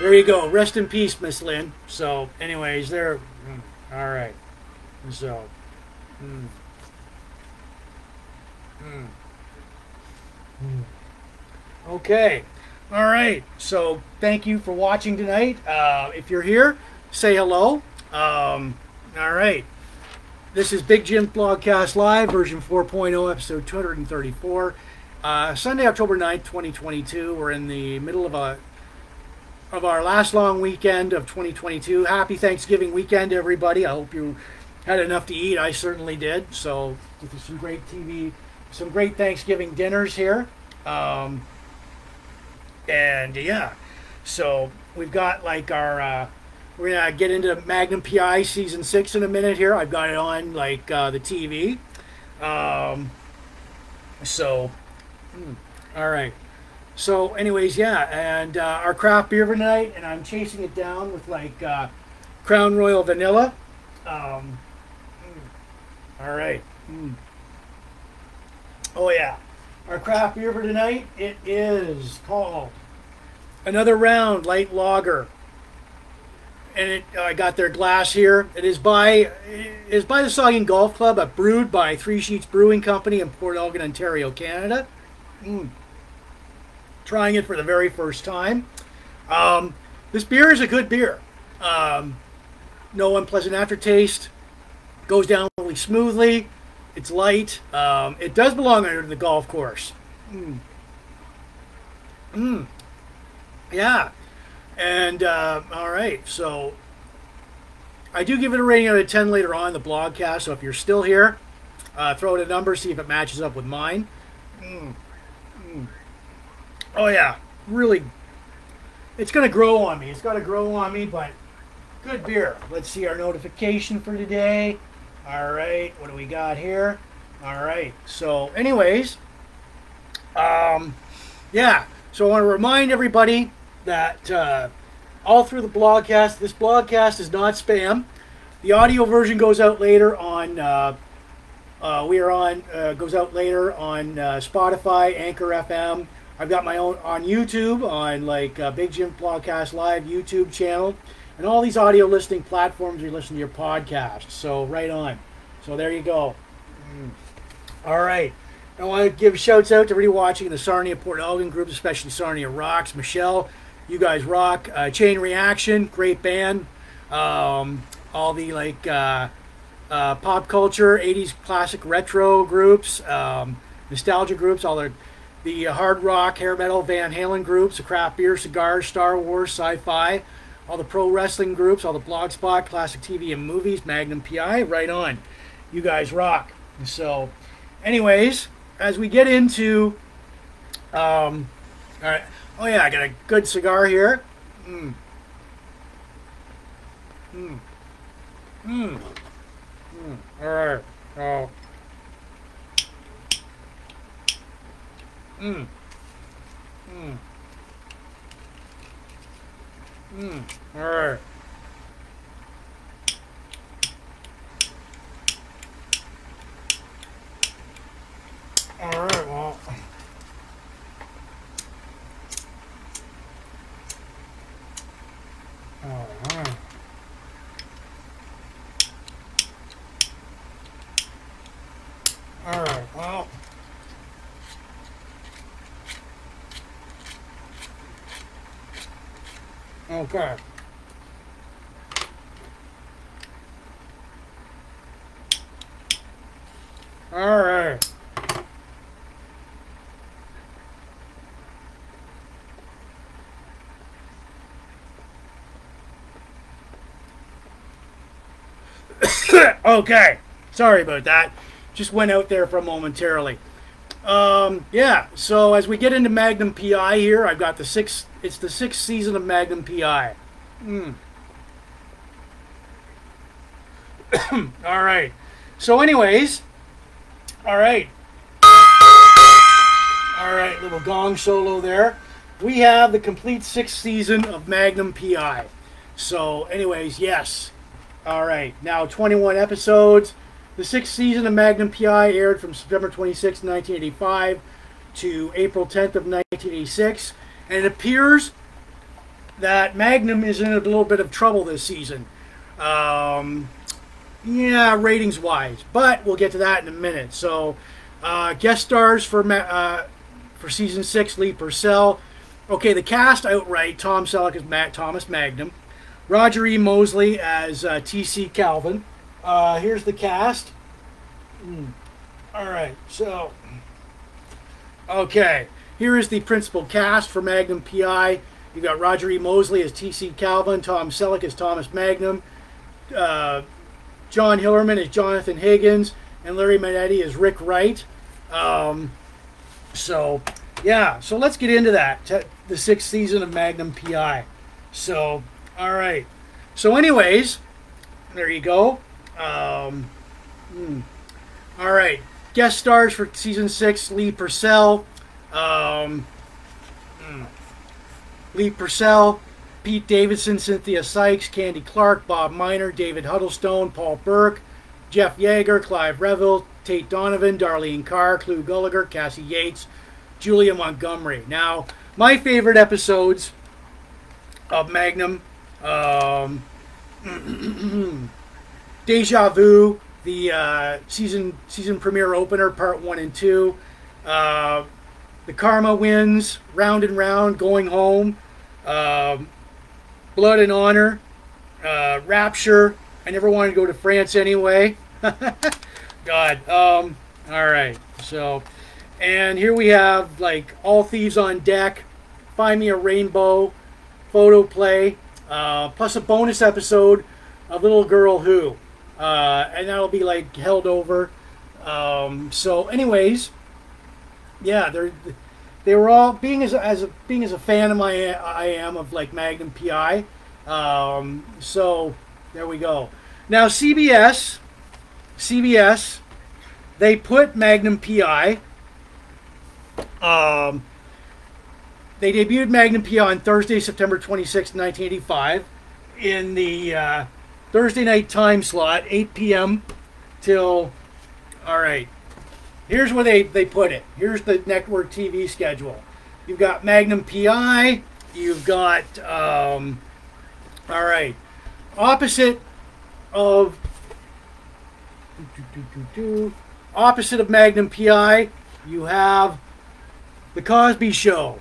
There you go. Rest in peace, Miss Lynn. So, anyways, there. mm, All right. So. mm. Mm. Mm. Okay. All right. So, thank you for watching tonight. Uh, if you're here, say hello. Um, all right. This is Big Jim Blogcast Live, version 4.0, episode 234. Uh, Sunday, October 9th, 2022. We're in the middle of a of our last long weekend of 2022. Happy Thanksgiving weekend, everybody. I hope you had enough to eat. I certainly did. So, some great TV, some great Thanksgiving dinners here. Um, and yeah, so we've got like our. Uh, we're gonna get into Magnum PI season six in a minute here. I've got it on like uh, the TV. Um, so, hmm, all right. So, anyways, yeah, and uh, our craft beer for tonight, and I'm chasing it down with like uh, Crown Royal Vanilla. Um, mm, all right. Mm. Oh yeah, our craft beer for tonight. It is called Another Round Light Lager, and it, I got their glass here. It is by it is by the Saugeen Golf Club, brewed by Three Sheets Brewing Company in Port Elgin, Ontario, Canada. Mm trying it for the very first time. Um, this beer is a good beer. Um, no unpleasant aftertaste. Goes down really smoothly. It's light. Um, it does belong under the golf course. Mm. Mm. Yeah. And uh, all right, so I do give it a rating out of 10 later on in the blogcast. So if you're still here, uh, throw it a number, see if it matches up with mine. Mm. Oh yeah, really. It's gonna grow on me. It's gotta grow on me, but good beer. Let's see our notification for today. All right, what do we got here? All right. So, anyways, um, yeah. So I want to remind everybody that uh, all through the blogcast, this blogcast is not spam. The audio version goes out later on. Uh, uh, we are on uh, goes out later on uh, Spotify, Anchor FM. I've got my own on YouTube on like uh, Big Jim Blogcast Live YouTube channel, and all these audio listening platforms you listen to your podcast. So right on. So there you go. Mm. All right. I want to give shouts out to everybody watching the Sarnia Port Elgin groups, especially Sarnia Rocks. Michelle, you guys rock. Uh, Chain Reaction, great band. Um, all the like uh, uh, pop culture, 80s classic retro groups, um, nostalgia groups, all the the hard rock, hair metal, Van Halen groups, the craft beer, cigars, Star Wars, sci-fi, all the pro wrestling groups, all the blogspot, classic TV and movies, Magnum PI, right on. You guys rock. So, anyways, as we get into, um, all right. Oh yeah, I got a good cigar here. Mm. Mm. Mm. Mm. All right. Oh. Hmm. Hmm. Hmm. All right. All right, well. All right. All right, well. Okay. All right. okay. Sorry about that. Just went out there for momentarily. Um, yeah, so as we get into Magnum PI here, I've got the sixth, it's the sixth season of Magnum PI. Mm. all right. So, anyways, all right. All right, little gong solo there. We have the complete sixth season of Magnum PI. So, anyways, yes. All right, now 21 episodes. The sixth season of Magnum PI aired from September 26, 1985 to April 10th of 1986. And it appears that Magnum is in a little bit of trouble this season. Um, yeah, ratings wise, but we'll get to that in a minute. So, uh, guest stars for uh, for season six: Lee Purcell. Okay, the cast outright: Tom Selleck as Matt Thomas Magnum, Roger E. Mosley as uh, T.C. Calvin. Uh, here's the cast. Mm. All right, so okay, here is the principal cast for Magnum PI. You've got Roger E. Mosley as T.C. Calvin, Tom Selleck as Thomas Magnum, uh, John Hillerman as Jonathan Higgins, and Larry Manetti as Rick Wright. Um, so, yeah, so let's get into that. the sixth season of Magnum PI. So, all right. So, anyways, there you go. Um, hmm. All right. Guest stars for season six Lee Purcell. Um, hmm. Lee Purcell, Pete Davidson, Cynthia Sykes, Candy Clark, Bob Miner, David Huddleston, Paul Burke, Jeff Yagher, Clive Revill, Tate Donovan, Darlene Carr, Clu Gulager, Cassie Yates, Julia Montgomery. Now, my favorite episodes of Magnum um, Deja Vu, the uh, season season premiere opener, part one and two. Uh, the Karma wins, round and round, going home. Um, Blood and Honor, uh, Rapture. I never wanted to go to France anyway. God. Um, all right. So, and here we have like All Thieves on Deck, Find Me a Rainbow, Photo Play, uh, plus a bonus episode of Little Girl Who. Uh, and that'll be like held over. Um, so, anyways, yeah, they're they were all being as as a, being as a fan of my I am of like Magnum PI. Um, so there we go. Now CBS, CBS, they put Magnum PI. Um, they debuted Magnum PI on Thursday, September 26, 1985, in the uh, Thursday night time slot, 8 p.m. till. All right, here's where they, they put it. Here's the network TV schedule. You've got Magnum PI. You've got, um, all right, opposite of, opposite of Magnum PI, you have The Cosby Show.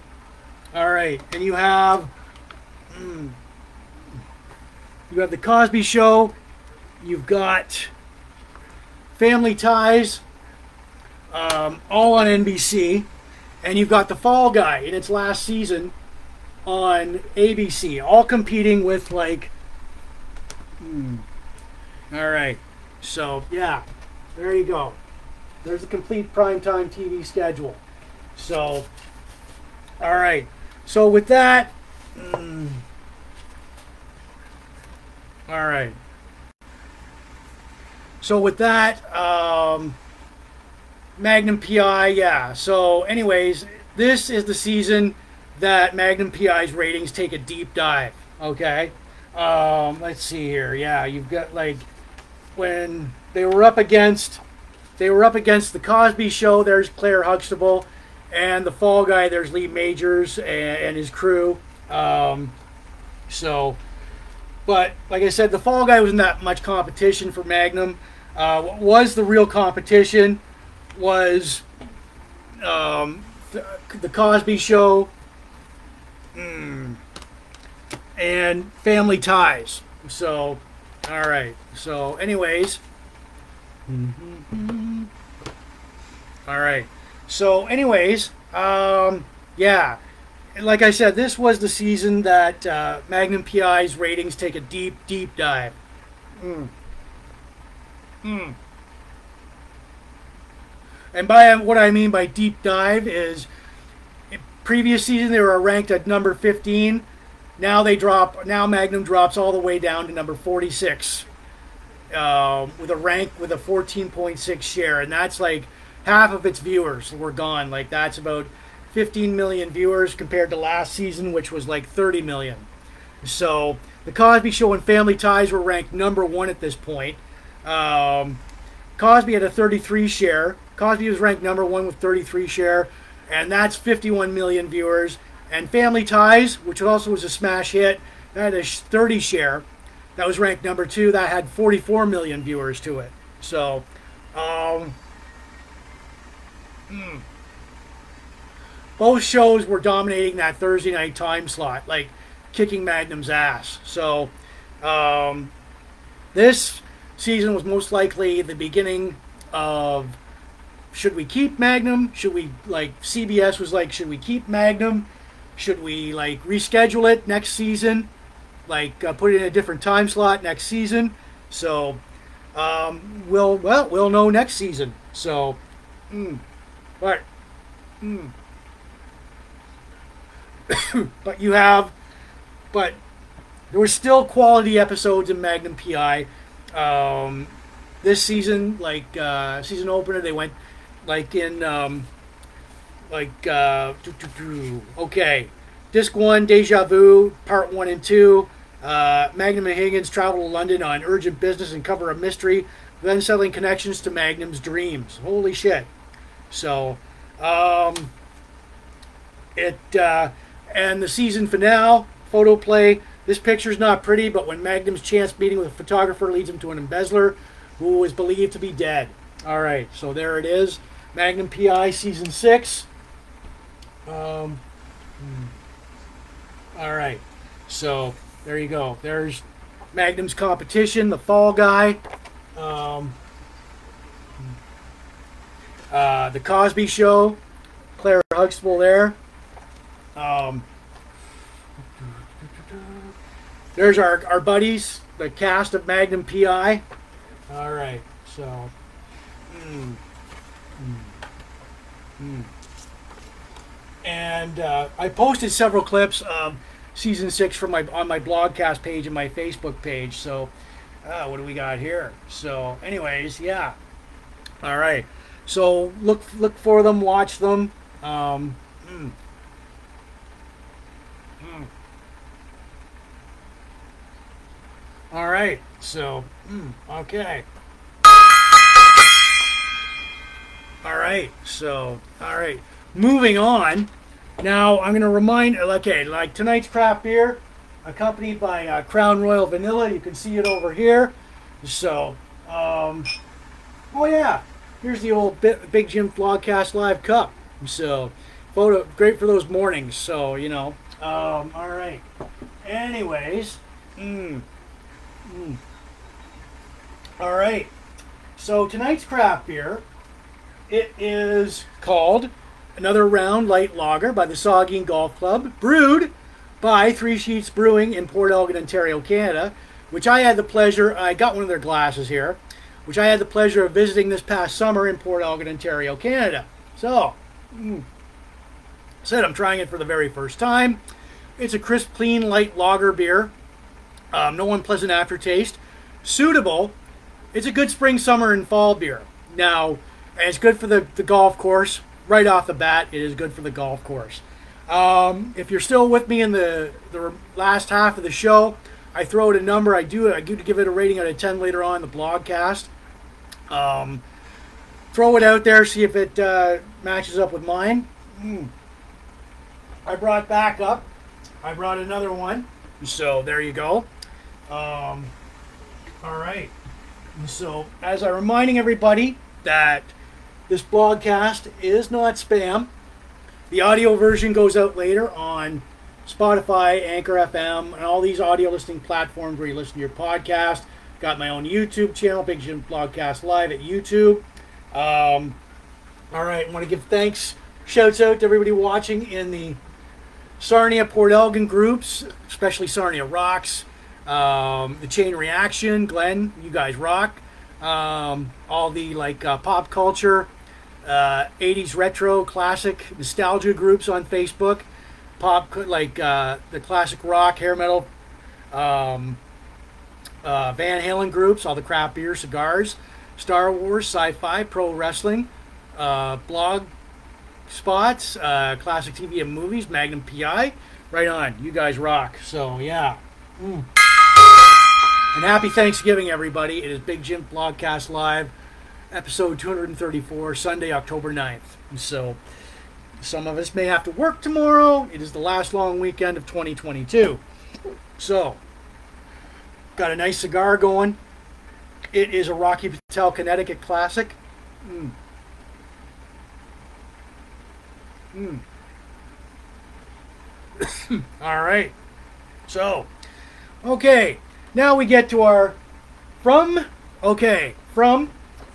All right, and you have, mm, you have The Cosby Show. You've got Family Ties um, all on NBC, and you've got The Fall Guy in its last season on ABC, all competing with like. Hmm. All right, so yeah, there you go. There's a complete primetime TV schedule. So, all right. So with that, mm, all right. So with that, um, Magnum PI, yeah. So, anyways, this is the season that Magnum PI's ratings take a deep dive. Okay, um, let's see here. Yeah, you've got like when they were up against they were up against the Cosby Show. There's Claire Huxtable, and the Fall Guy. There's Lee Majors and, and his crew. Um, so, but like I said, the Fall Guy wasn't that much competition for Magnum. Uh, what was the real competition was um, the, the Cosby Show mm, and Family Ties. So, all right. So, anyways. All right. So, anyways, um, yeah. Like I said, this was the season that uh, Magnum PI's ratings take a deep, deep dive. Mm. Mm. And by what I mean by deep dive is, previous season they were ranked at number 15. Now they drop. Now Magnum drops all the way down to number 46, uh, with a rank with a 14.6 share, and that's like half of its viewers were gone. Like that's about 15 million viewers compared to last season, which was like 30 million. So the Cosby Show and Family Ties were ranked number one at this point. Um, Cosby had a 33 share. Cosby was ranked number one with 33 share, and that's 51 million viewers. And Family Ties, which also was a smash hit, that had a 30 share. That was ranked number two. That had 44 million viewers to it. So, um, hmm. Both shows were dominating that Thursday night time slot, like kicking Magnum's ass. So, um, this season was most likely the beginning of should we keep Magnum? Should we like CBS was like should we keep Magnum? Should we like reschedule it next season? Like uh, put it in a different time slot next season? So um, we'll well we'll know next season. So, mm, but mm. but you have but there were still quality episodes in Magnum PI. Um, this season, like uh, season opener, they went like in um, like uh, okay, disc one, Deja Vu, part one and two. Uh, Magnum and Higgins travel to London on urgent business and cover a mystery, then selling connections to Magnum's dreams. Holy shit! So, um, it uh, and the season finale photo play. This picture's not pretty, but when Magnum's chance meeting with a photographer leads him to an embezzler who is believed to be dead. All right, so there it is. Magnum PI season six. Um, hmm. all right, so there you go. There's Magnum's competition, the Fall Guy, um, uh, the Cosby Show, Claire Huxtable there. Um, there's our, our buddies, the cast of Magnum PI. All right, so. Mm, mm, mm. And uh, I posted several clips of season six from my on my blogcast page and my Facebook page. So, uh, what do we got here? So, anyways, yeah. All right. So look look for them, watch them. Um, mm. Mm. All right. So, mm, okay. All right. So, all right. Moving on. Now, I'm going to remind, okay, like tonight's craft beer, accompanied by uh, Crown Royal Vanilla. You can see it over here. So, um, oh yeah, here's the old Big Jim Blogcast Live Cup. So, photo, great for those mornings. So, you know, um, all right. Anyways, mm, mm. all right. So tonight's craft beer, it is called Another Round Light Lager by the Saugeen Golf Club, brewed by Three Sheets Brewing in Port Elgin, Ontario, Canada, which I had the pleasure, I got one of their glasses here, which I had the pleasure of visiting this past summer in Port Elgin, Ontario, Canada. So, mm, said I'm trying it for the very first time. It's a crisp, clean, light lager beer. Um, no unpleasant aftertaste. Suitable. It's a good spring, summer, and fall beer. Now, it's good for the, the golf course right off the bat, it is good for the golf course. Um, if you're still with me in the, the last half of the show, I throw out a number. I do I do give it a rating out of 10 later on the blogcast. Um, throw it out there, see if it uh, matches up with mine. Mm. I brought back up. I brought another one. So there you go. Um, all right. So as I'm reminding everybody that this broadcast is not spam. The audio version goes out later on Spotify, Anchor FM, and all these audio listening platforms where you listen to your podcast. Got my own YouTube channel, Big Jim Blogcast Live at YouTube. Um, all right, I want to give thanks, shouts out to everybody watching in the Sarnia Port Elgin groups, especially Sarnia Rocks, um, the Chain Reaction, Glenn, you guys rock. Um, all the like uh, pop culture, uh, 80s retro, classic, nostalgia groups on Facebook, pop like uh, the classic rock, hair metal, um, uh, Van Halen groups, all the craft beer, cigars, Star Wars, sci-fi, pro wrestling, uh, blog spots, uh, classic TV and movies, Magnum PI. Right on, you guys rock. So yeah. Mm. And happy Thanksgiving, everybody. It is Big Jim Blogcast Live, episode 234, Sunday, October 9th. So some of us may have to work tomorrow. It is the last long weekend of 2022. So, got a nice cigar going. It is a Rocky Patel Connecticut Classic. Mm. Mm. All right. So, okay. Now we get to our from. Okay, from.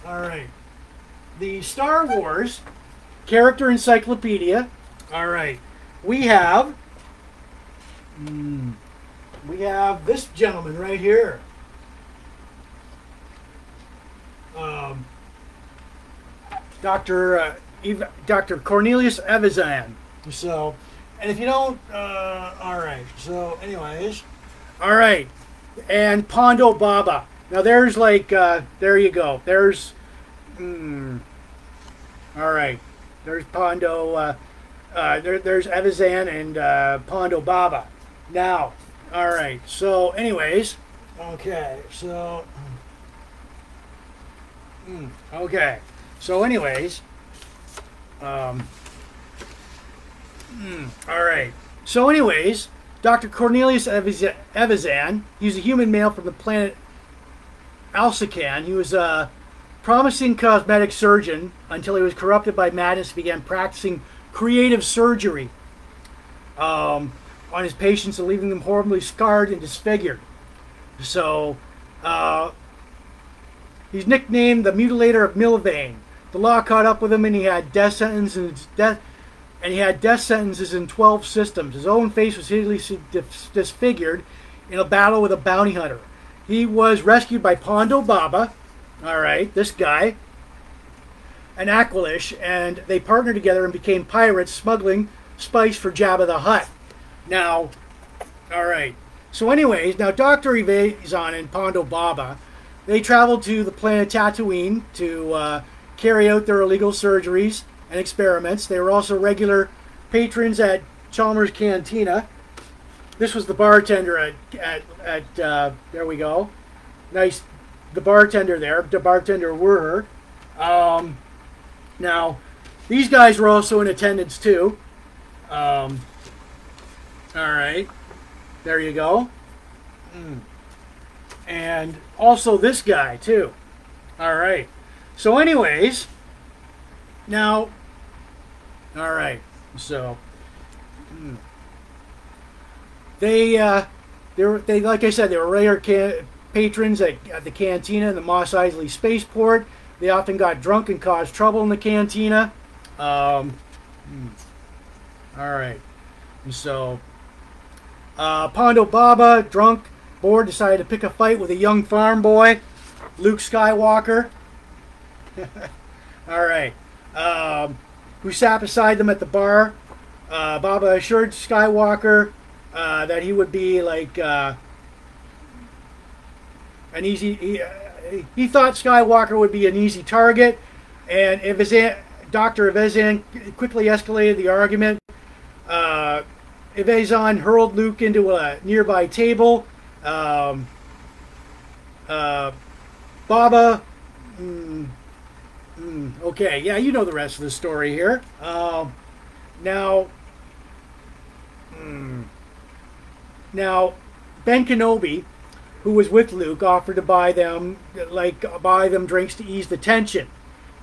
All right. The Star Wars character encyclopedia. All right. We have. Mm, we have this gentleman right here. Um, Dr. Uh, Eva, Dr. Cornelius Evazan. So, and if you don't, uh, all right. So, anyways, all right, and Pondo Baba. Now there's like, uh, there you go. There's, mm, all right. There's Pondo. Uh, uh, there, there's Evazan and uh, Pondo Baba. Now, all right. So, anyways, okay. So, mm, okay. So, anyways, um, mm, all right. So, anyways, Dr. Cornelius Evazan, he was a human male from the planet Alsakan. He was a promising cosmetic surgeon until he was corrupted by madness and began practicing creative surgery um, on his patients and leaving them horribly scarred and disfigured. So, uh, he's nicknamed the Mutilator of Milvane. The law caught up with him, and he had death sentences. Death, and he had death sentences in 12 systems. His own face was hideously disfigured in a battle with a bounty hunter. He was rescued by Pondo Baba, all right, this guy, an Aqualish, and they partnered together and became pirates, smuggling spice for Jabba the Hutt. Now, all right. So, anyways, now Dr. Evazan and Pondo Baba, they traveled to the planet Tatooine to uh, carry out their illegal surgeries and experiments. They were also regular patrons at Chalmun's Cantina. This was the bartender at, at, at uh, there we go. Nice, the bartender there, the bartender were. Um, now, these guys were also in attendance too. Um, all right, there you go. Mm. And also this guy too. All right. So, anyways, now, all right. So, hmm. they, uh, they were, they, like I said, they were rare can- patrons at, at, the cantina in the Mos Eisley Spaceport. They often got drunk and caused trouble in the cantina. Um, hmm. all right. So, uh, Pondo Baba, drunk, bored, decided to pick a fight with a young farm boy, Luke Skywalker. All right. Um, who sat beside them at the bar. Uh, Baba assured Skywalker uh, that he would be like uh, an easy. He, uh, he thought Skywalker would be an easy target, and Evazan, Dr. Evazan quickly escalated the argument. Uh, Evazan hurled Luke into a nearby table. Um, uh, Baba. Mm, okay, yeah, you know the rest of the story here. Um, now, mm, now, Ben Kenobi, who was with Luke, offered to buy them, like, buy them drinks to ease the tension.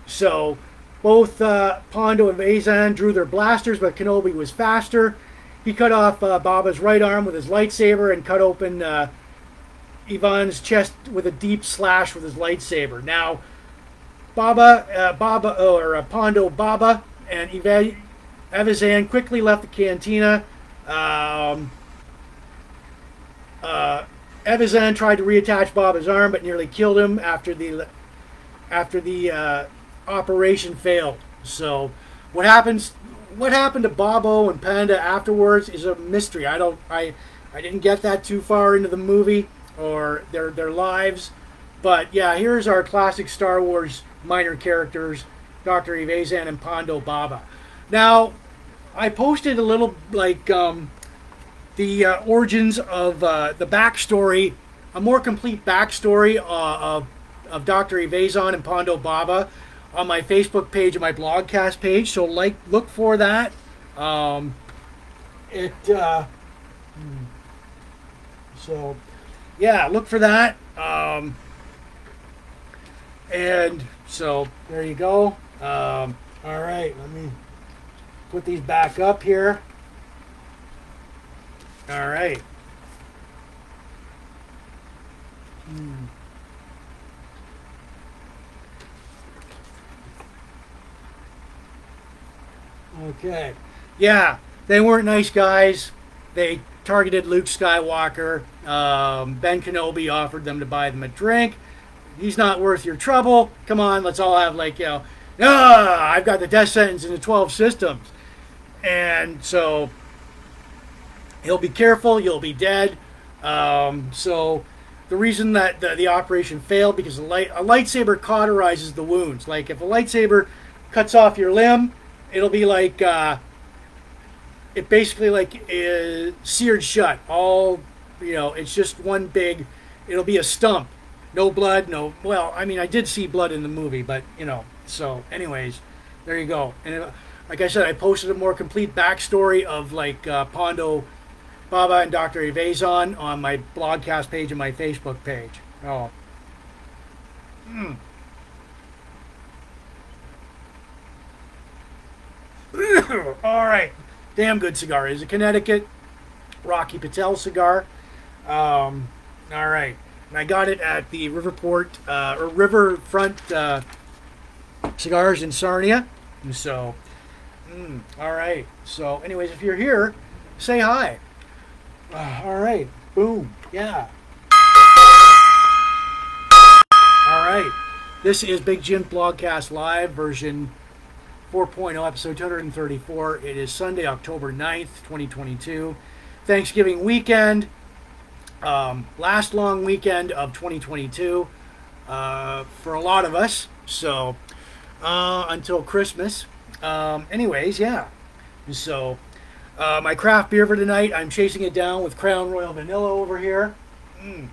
So, both uh, Pondo and Vezan drew their blasters, but Kenobi was faster. He cut off uh, Baba's right arm with his lightsaber and cut open uh, Ivan's chest with a deep slash with his lightsaber. Now, Baba, uh, Baba, or uh, Pondo Baba, and Eva- Evazan quickly left the cantina. Um, uh, Evazan tried to reattach Baba's arm, but nearly killed him after the after the uh, operation failed. So, what happens? What happened to Babo and Panda afterwards is a mystery. I don't. I I didn't get that too far into the movie or their their lives. But yeah, here's our classic Star Wars minor characters, Dr. Evazan and Pondo Baba. Now, I posted a little like um, the uh, origins of uh, the backstory, a more complete backstory uh, of of Dr. Evazan and Pondo Baba on my Facebook page and my blogcast page. So like, look for that. Um, it. Uh, hmm. so yeah, look for that. Um, and so there you go. Um, all right, let me put these back up here. All right. Hmm. Okay. Yeah, they weren't nice guys. They targeted Luke Skywalker. Um, ben Kenobi offered them to buy them a drink. He's not worth your trouble. Come on, let's all have like you know, ah, I've got the death sentence in the twelve systems, and so he'll be careful. You'll be dead. Um, so the reason that the, the operation failed because a, light, a lightsaber cauterizes the wounds. Like if a lightsaber cuts off your limb, it'll be like uh, it basically like is seared shut. All you know, it's just one big. It'll be a stump, no blood, no. Well, I mean, I did see blood in the movie, but you know. So, anyways, there you go. And it, like I said, I posted a more complete backstory of like uh, Pondo, Baba, and Dr. Evazan on my blogcast page and my Facebook page. Oh. Hmm. All right. Damn good cigar. Is a Connecticut Rocky Patel cigar. Um, all right. And I got it at the Riverport uh, or Riverfront uh, Cigars in Sarnia. And so, mm, all right. So, anyways, if you're here, say hi. Uh, all right. Boom. Yeah. All right. This is Big Jim Blogcast Live version 4.0, episode 234. It is Sunday, October 9th, 2022. Thanksgiving weekend. Um, last long weekend of 2022 uh, for a lot of us. So, uh, until Christmas. Um, anyways, yeah. So, uh, my craft beer for tonight, I'm chasing it down with Crown Royal Vanilla over here. Mm.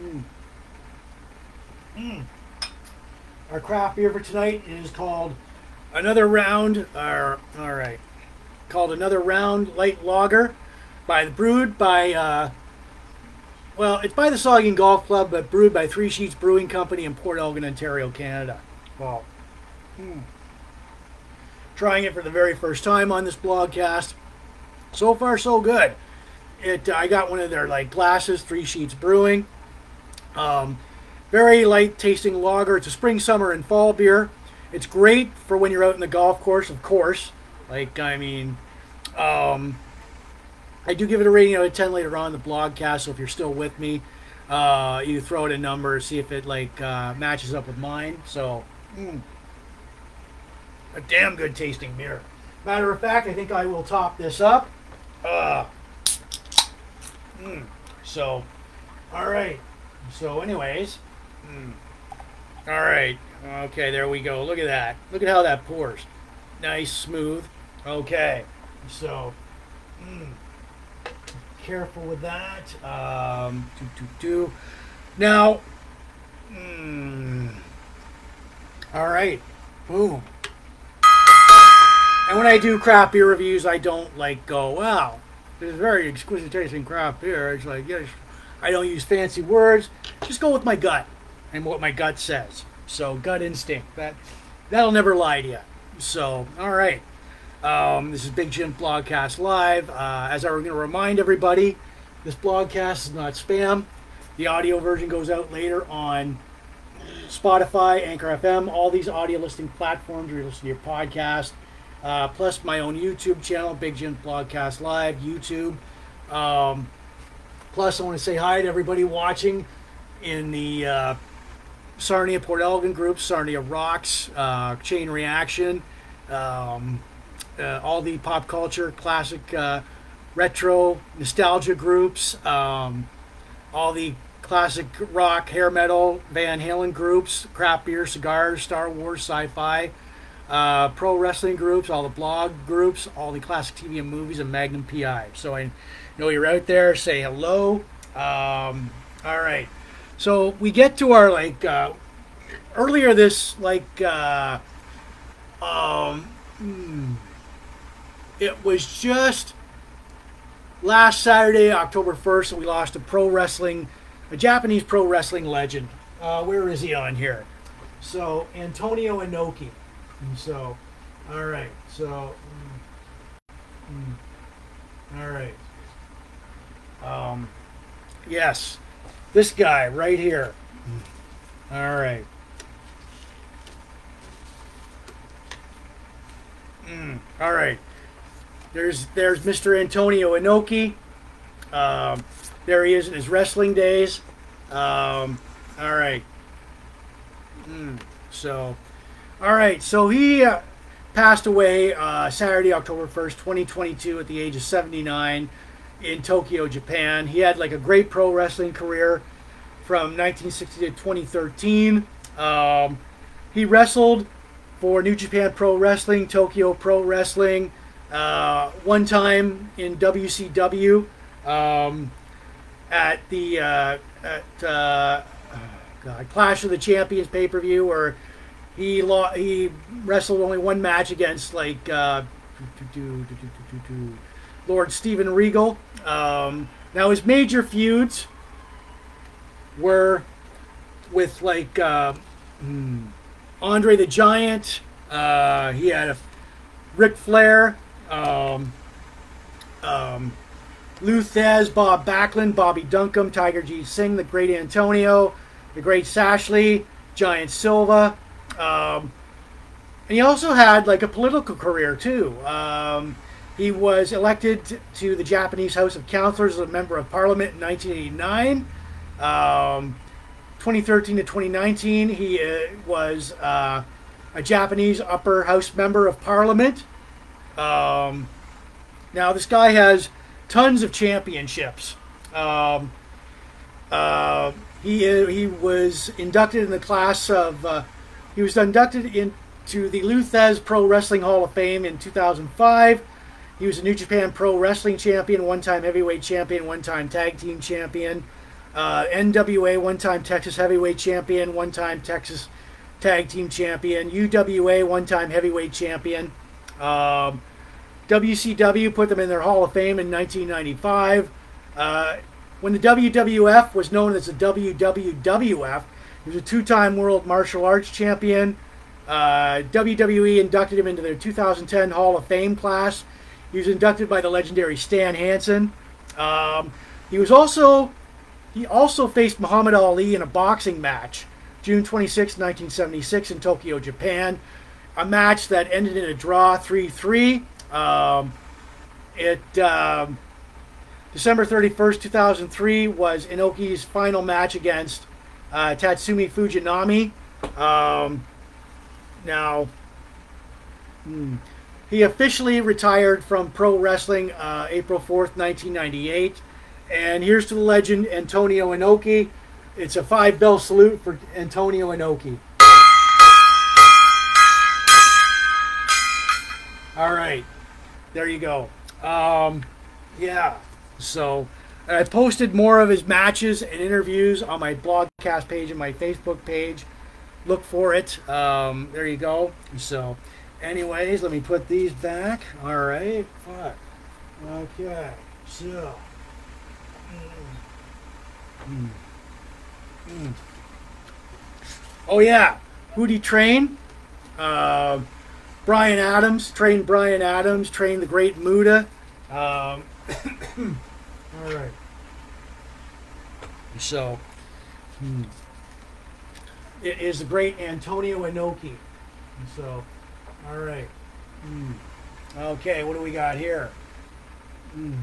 Mm. Mm. Our craft beer for tonight is called another round, uh, all right, called another round light lager, by the brewed by, uh, well, it's by the Saugeen Golf Club, but brewed by Three Sheets Brewing Company in Port Elgin, Ontario, Canada. Well, hmm. trying it for the very first time on this blogcast. So far, so good. It, uh, I got one of their like glasses, Three Sheets Brewing. Um, very light tasting lager. It's a spring, summer, and fall beer. It's great for when you're out in the golf course, of course. Like, I mean, um, I do give it a rating out of 10 later on in the blogcast, so if you're still with me, uh, you throw it a number, see if it, like, uh, matches up with mine. So, mm, a damn good tasting beer. Matter of fact, I think I will top this up. Uh, mm, so, all right. So, anyways, mm, all right. Okay, there we go. Look at that. Look at how that pours. Nice, smooth. Okay, so mm, careful with that. Um, do, do, do. Now, mm, all right. Boom. And when I do craft beer reviews, I don't like go, wow, this is very exquisite tasting craft beer. It's like, yes, I don't use fancy words. Just go with my gut and what my gut says. So gut instinct. That that'll never lie to you. So all right. Um, this is Big Jim Blogcast Live. Uh, as I was going to remind everybody, this blogcast is not spam. The audio version goes out later on Spotify, Anchor FM, all these audio listing platforms where you listen to your podcast, uh, plus my own YouTube channel, Big Jim Blogcast Live, YouTube. Um, plus, I want to say hi to everybody watching in the uh, Sarnia Port Elgin group, Sarnia Rocks, uh, Chain Reaction, um, uh, all the pop culture, classic, uh, retro, nostalgia groups, um, all the classic rock, hair metal, Van Halen groups, craft beer, cigars, Star Wars, sci-fi, uh, pro wrestling groups, all the blog groups, all the classic TV and movies, and Magnum PI. So I know you're out there. Say hello. Um, all right. So we get to our like uh, earlier this like uh, um, hmm, it was just last Saturday, October first, and we lost a pro wrestling a Japanese pro wrestling legend. Uh, where is he on here? So Antonio Inoki. And so, all right. So, mm, mm, all right. Um, yes, this guy right here. All right. Mm, all right. There's there's Mr. Antonio Inoki. Um, there he is in his wrestling days. Um, all right. Mm, so, all right. So he uh, passed away uh, Saturday, October 1st, 2022, at the age of 79 in Tokyo, Japan. He had like a great pro wrestling career from 1960 to 2013. Um, he wrestled for New Japan Pro Wrestling, Tokyo Pro Wrestling, uh, one time in WCW. Um, at the uh, at uh, God, Clash of the Champions pay per view, where he lo- he wrestled only one match against like uh, Lord Steven Regal. Um, now his major feuds were with like uh, hmm, Andre the Giant. Uh, he had a Ric Flair. Um, um, Lou Thesz, Bob Backlund, Bobby Duncum, Tiger Jeet Singh, the great Antonio, the great Sashley, Giant Silva. Um, and he also had like a political career too. Um, he was elected to the Japanese House of Councillors as a member of Parliament in 1989. Um, 2013 to 2019, he uh, was uh, a Japanese upper house member of Parliament. Um, now, this guy has tons of championships. Um, uh, he he was inducted in the class of uh, he was inducted into the Lou Thesz Pro Wrestling Hall of Fame in 2005. He was a New Japan Pro Wrestling Champion, one-time heavyweight champion, one-time tag team champion, uh, NWA one-time Texas Heavyweight Champion, one-time Texas Tag Team Champion, UWA one-time Heavyweight Champion. Um, WCW put them in their Hall of Fame in 1995. Uh, when the WWF was known as the WWWF, he was a two time World Martial Arts Champion. Uh, WWE inducted him into their 2010 Hall of Fame class. He was inducted by the legendary Stan Hansen. Um, he was also he also faced Muhammad Ali in a boxing match, June 26, 1976, in Tokyo, Japan. A match that ended in a draw 3 3. Um, it um, December 31st, 2003 was Inoki's final match against uh, Tatsumi Fujinami. Um, now, hmm, he officially retired from pro wrestling uh, April 4th, 1998. And here's to the legend Antonio Inoki. It's a five bell salute for Antonio Inoki. All right there you go. Um, yeah. So I posted more of his matches and interviews on my blogcast page and my Facebook page. look for it. Um, there you go. So, anyways, let me put these back. All right. Fuck. Okay. So. Mm. Mm. Oh yeah, he train? Uh, Brian Adams trained Brian Adams. Trained the great Muta. Um, all right. So, hmm. it is the great Antonio Inoki. So, all right. Hmm. Okay, what do we got here? Hmm.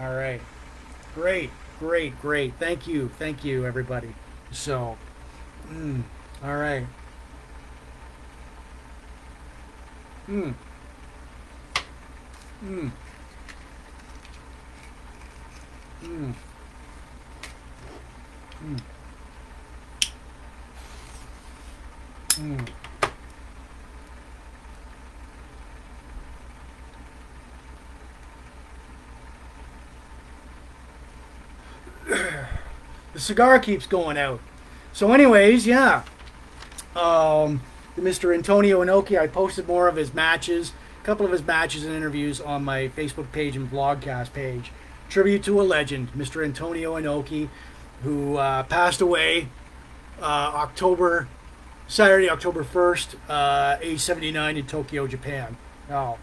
All right. Great, great, great. Thank you, thank you, everybody. So, mm, all right. Hmm. Hmm. Hmm. Hmm. Hmm. the cigar keeps going out. So, anyways, yeah. Um, Mr. Antonio Inoki, I posted more of his matches, a couple of his matches and interviews on my Facebook page and blogcast page. Tribute to a legend, Mr. Antonio Inoki, who uh, passed away uh, October, Saturday, October 1st, uh, age 79 in Tokyo, Japan. Oh.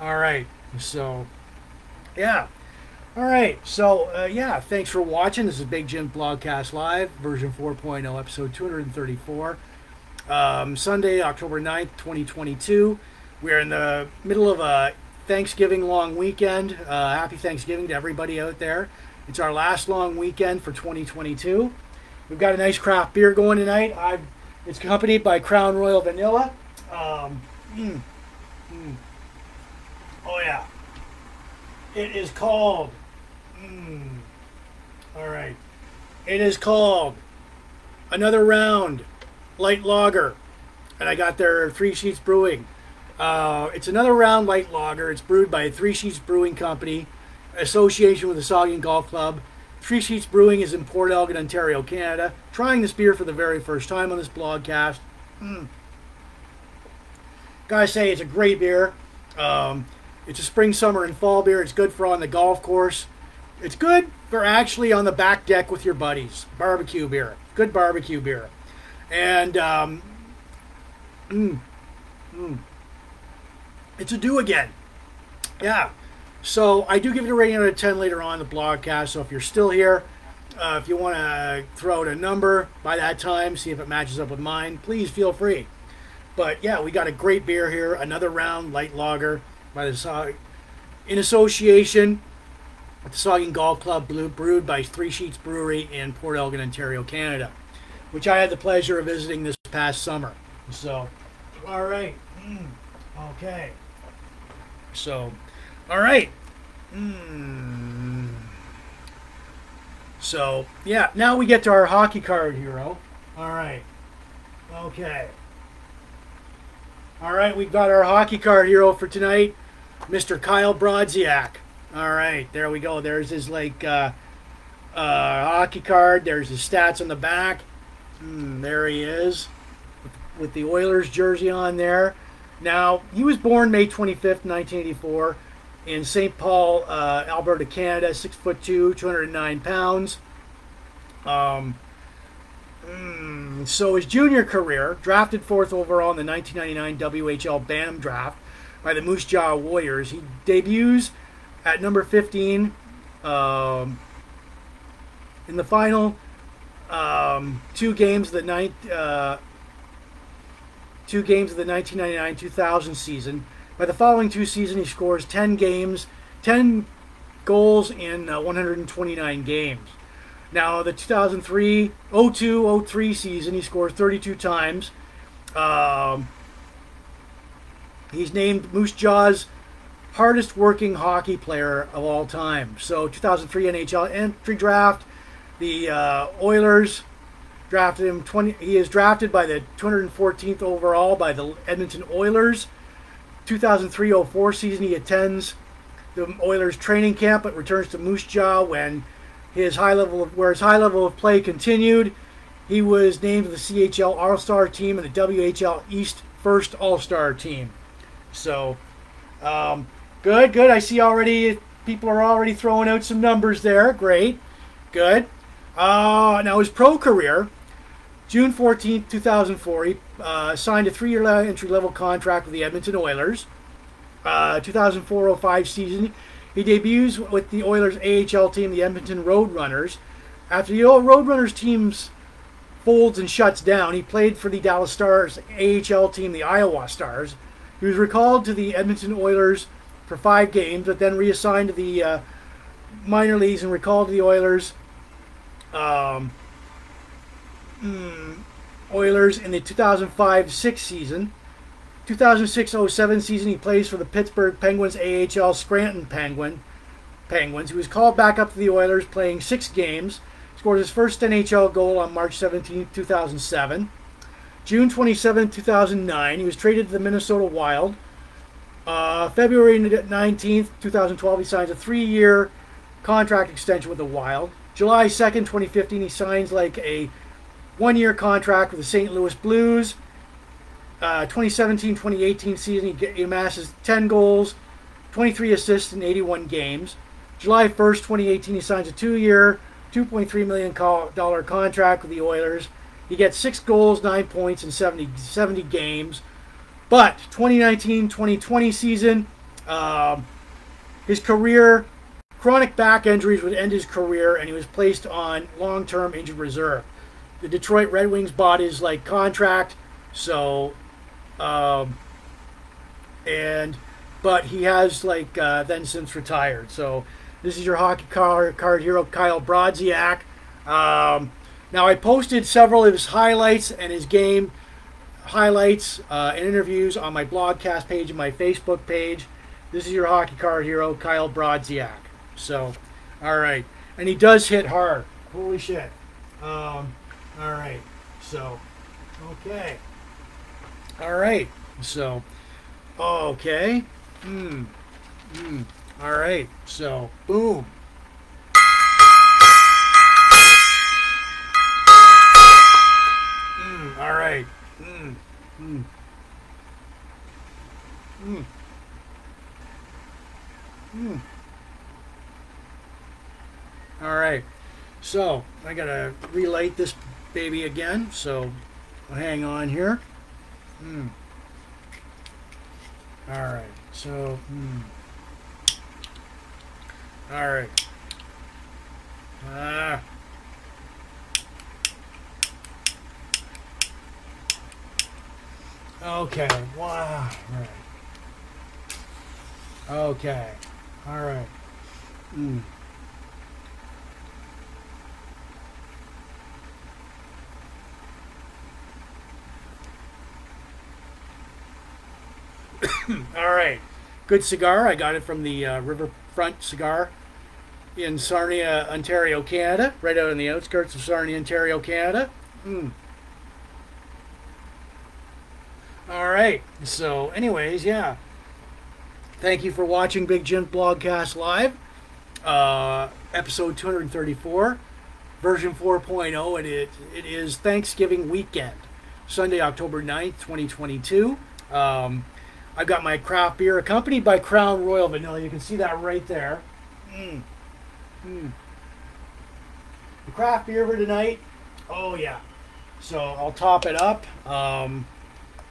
All right. So, yeah. All right. So, uh, yeah, thanks for watching. This is Big Jim Blogcast Live, version 4.0, episode 234. Um, Sunday, October 9th, 2022. We're in the middle of a Thanksgiving long weekend. Uh, happy Thanksgiving to everybody out there. It's our last long weekend for 2022. We've got a nice craft beer going tonight. I've, it's accompanied by Crown Royal Vanilla. Um, mm, mm. Oh, yeah. It is called Mm. All right. It is called Another Round Light Lager. And I got their Three Sheets Brewing. Uh, it's another round light lager. It's brewed by Three Sheets Brewing Company, association with the Saugeen Golf Club. Three Sheets Brewing is in Port Elgin, Ontario, Canada. Trying this beer for the very first time on this blogcast. Mm. Gotta say, it's a great beer. Um, it's a spring, summer, and fall beer. It's good for on the golf course. It's good for actually on the back deck with your buddies. Barbecue beer. Good barbecue beer. And, um, mm, mm, it's a do again. Yeah. So I do give it a rating out of 10 later on the blogcast. So if you're still here, uh, if you want to throw out a number by that time, see if it matches up with mine, please feel free. But yeah, we got a great beer here. Another round light lager by the in association at the Saugeen Golf Club, brewed by Three Sheets Brewery in Port Elgin, Ontario, Canada, which I had the pleasure of visiting this past summer. So, all right, mm, okay. So, all right. Mm. So, yeah, now we get to our hockey card hero. All right. Okay. All right, we've got our hockey card hero for tonight, Mr. Kyle Brodziak. All right, there we go. There's his like uh, uh, hockey card. There's his stats on the back. Mm, there he is with the Oilers jersey on there. Now he was born May 25th, 1984, in St. Paul, uh, Alberta, Canada. Six foot two, 209 pounds. Um, mm, so his junior career, drafted fourth overall in the 1999 WHL Bantam draft by the Moose Jaw Warriors, he debuts at number 15, um, in the final um, two games of the night, uh, two games of the 1999-2000 season. By the following two seasons, he scores 10 games, 10 goals in uh, 129 games. Now, the 2003 02 03 season, he scores 32 times. Um, he's named Moose Jaws hardest working hockey player of all time. So 2003 NHL entry draft, the uh, Oilers drafted him 20 he is drafted by the 214th overall by the Edmonton Oilers. 2003-04 season he attends the Oilers training camp but returns to Moose Jaw when his high level of, where his high level of play continued. He was named the CHL All Star team and the WHL East First All Star team. So, um, good, good. I see already people are already throwing out some numbers there. Great, good. Uh, now his pro career, June 14th, 2004, he uh, signed a three-year entry-level contract with the Edmonton Oilers. Uh, 2004-05 season, he debuts with the Oilers AHL team, the Edmonton Roadrunners. After the Roadrunners teams folds and shuts down, he played for the Dallas Stars AHL team, the Iowa Stars. He was recalled to the Edmonton Oilers for five games, but then reassigned to the uh, minor leagues and recalled to the Oilers. Um, mm, Oilers in the 2005-6 season. 2006-07 season, he plays for the Pittsburgh Penguins AHL Scranton Penguin Penguins. He was called back up to the Oilers, playing six games. Scored his first NHL goal on March 17, 2007. June 27, 2009, he was traded to the Minnesota Wild. Uh, February 19th, 2012, he signs a three-year contract extension with the Wild. July 2nd, 2015, he signs like a one-year contract with the St. Louis Blues. 2017-2018 uh, season, he, amasses 10 goals, 23 assists in 81 games. July 1st, 2018, he signs a two-year, $2.3 million contract with the Oilers. He gets six goals, nine points in 70, 70 games. But 2019-2020 season, um, his career, chronic back injuries would end his career, and he was placed on long-term injured reserve. The Detroit Red Wings bought his like contract, so um, and but he has like uh, then since retired. So this is your hockey card, card hero, Kyle Brodziak. Um, now I posted several of his highlights and his game highlights uh, and interviews on my blogcast page and my Facebook page. This is your hockey card hero, Kyle Brodziak. So, all right, and he does hit hard. Holy shit! Um, all right, so okay. All right. So, okay. Hmm. Hmm. All right. So, boom. Mm, all right. Mm, mm. Mm. Mm. All right. So, I got to relight this baby again. So, hang on here. Hmm. All right. So. Hmm. All right. Ah. Okay. Wow. Right. Okay. All right. Hmm. All right. Good cigar. I got it from the uh, Riverfront Cigar in Sarnia, Ontario, Canada, right out on the outskirts of Sarnia, Ontario, Canada. Mm. All right. So, anyways, yeah. Thank you for watching Big Jim Blogcast Live, uh, episode 234, version 4.0, and it, it is Thanksgiving weekend, Sunday, October 9th, 2022. Um, I've got my craft beer accompanied by Crown Royal Vanilla. You can see that right there. Mm. Mm. The craft beer for tonight. Oh, yeah. So I'll top it up. Um,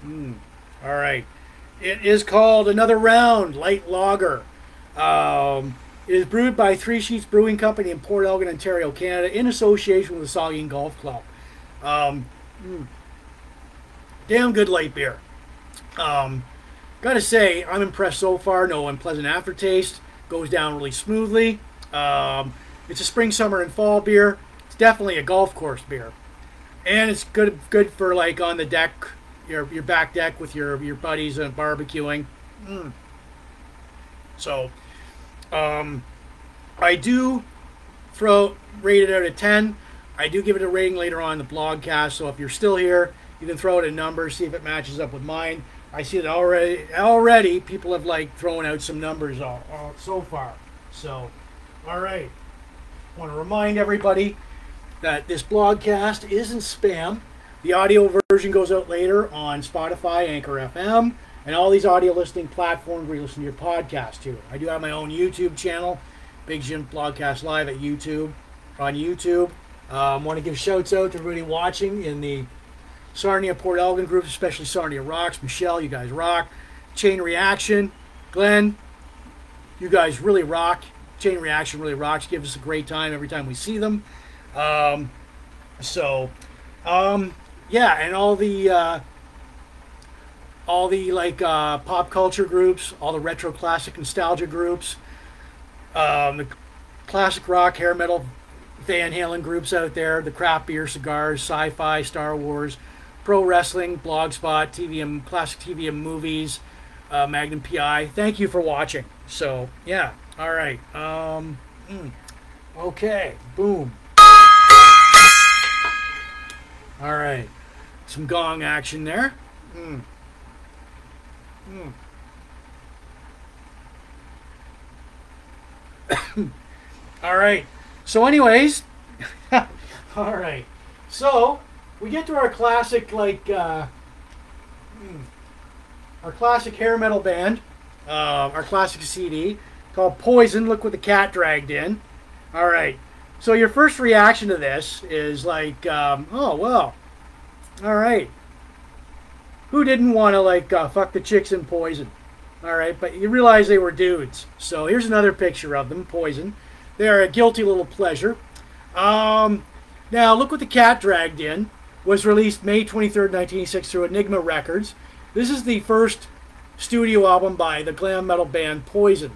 mm. All right. It is called Another Round Light Lager. Um, it is brewed by Three Sheets Brewing Company in Port Elgin, Ontario, Canada, in association with the Saugeen Golf Club. Um, mm. Damn good light beer. Um, Gotta say, I'm impressed so far. No unpleasant aftertaste. Goes down really smoothly. Um, it's a spring, summer, and fall beer. It's definitely a golf course beer, and it's good good for like on the deck, your your back deck with your your buddies and barbecuing. Mm. So, um, I do throw rate it out of ten. I do give it a rating later on in the blogcast. So if you're still here, you can throw it a number, see if it matches up with mine. I see that already. Already, people have like thrown out some numbers all, all so far. So, all right. Want to remind everybody that this blogcast isn't spam. The audio version goes out later on Spotify, Anchor FM, and all these audio listening platforms where you listen to your podcast too. I do have my own YouTube channel, Big Jim Blogcast Live at YouTube. On YouTube, I um, want to give shouts out to everybody watching in the Sarnia Port Elgin groups, especially Sarnia Rocks. Michelle, you guys rock. Chain Reaction, Glenn, you guys really rock. Chain Reaction really rocks. Give us a great time every time we see them. Um, so, um, yeah, and all the uh, all the like uh, pop culture groups, all the retro classic nostalgia groups, um, the classic rock, hair metal, Van Halen groups out there, the craft beer, cigars, sci-fi, Star Wars, pro wrestling, blogspot, TVM, classic TVM movies, uh, Magnum PI. Thank you for watching. So yeah, all right. Um, mm, okay, boom. All right, some gong action there. Mm. Mm. all right. So, anyways, all right. So we get to our classic, like, uh, hmm, our classic hair metal band, uh, our classic CD called Poison. Look what the cat dragged in. All right. So your first reaction to this is like, um, oh well, all right. Who didn't want to like uh, fuck the chicks in Poison? All right, but you realize they were dudes. So here's another picture of them, Poison. They are a guilty little pleasure. Um, now, Look What the Cat Dragged In was released May 23rd, 1986 through Enigma Records. This is the first studio album by the glam metal band Poison.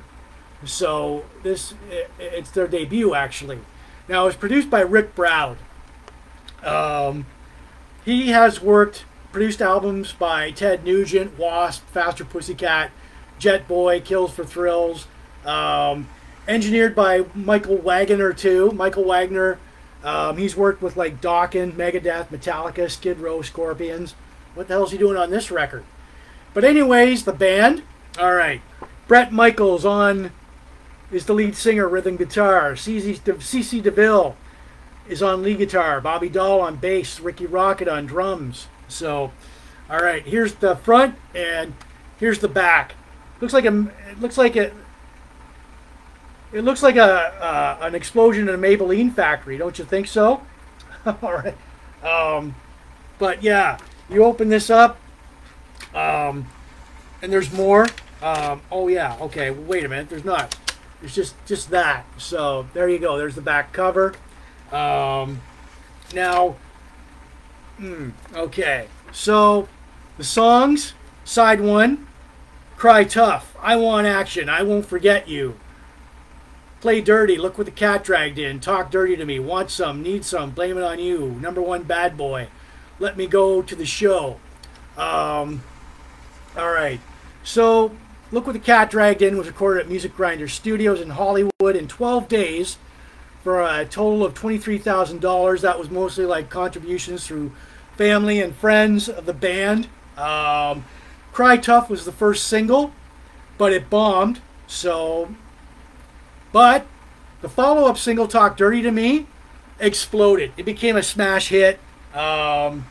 So this it's their debut actually. Now it was produced by Ric Browde. Um, he has worked produced albums by Ted Nugent, Wasp, Faster Pussycat, Jet Boy, Kills for Thrills. Um, engineered by Michael Wagner too. Michael Wagner, um, he's worked with like Dokken, Megadeth, Metallica, Skid Row, Scorpions. What the hell's he doing on this record? But anyways, the band. All right, Bret Michaels on is the lead singer, rhythm guitar. CC DeVille is on lead guitar. Bobby Dall on bass. Rikki Rockett on drums. So, all right, here's the front and here's the back. Looks like a it looks like a it looks like a uh, an explosion in a Maybelline factory, don't you think so? All right. Um, but yeah, you open this up, um, and there's more. Um, oh yeah, okay. Wait a minute. There's not. It's just just that. So there you go. There's the back cover. Um, now, hmm, okay. So the songs, side one, cry tough. I want action. I won't forget you. Play dirty. Look what the cat dragged in. Talk dirty to me. Want some. Need some. Blame it on you. Number one bad boy. Let me go to the show. Um, all right. So, Look What the Cat Dragged In was recorded at Music Grinder Studios in Hollywood in 12 days for a total of $23,000. That was mostly like contributions through family and friends of the band. Um, Cry Tough was the first single, but it bombed. So but the follow up single, Talk Dirty to Me, exploded. It became a smash hit. Um,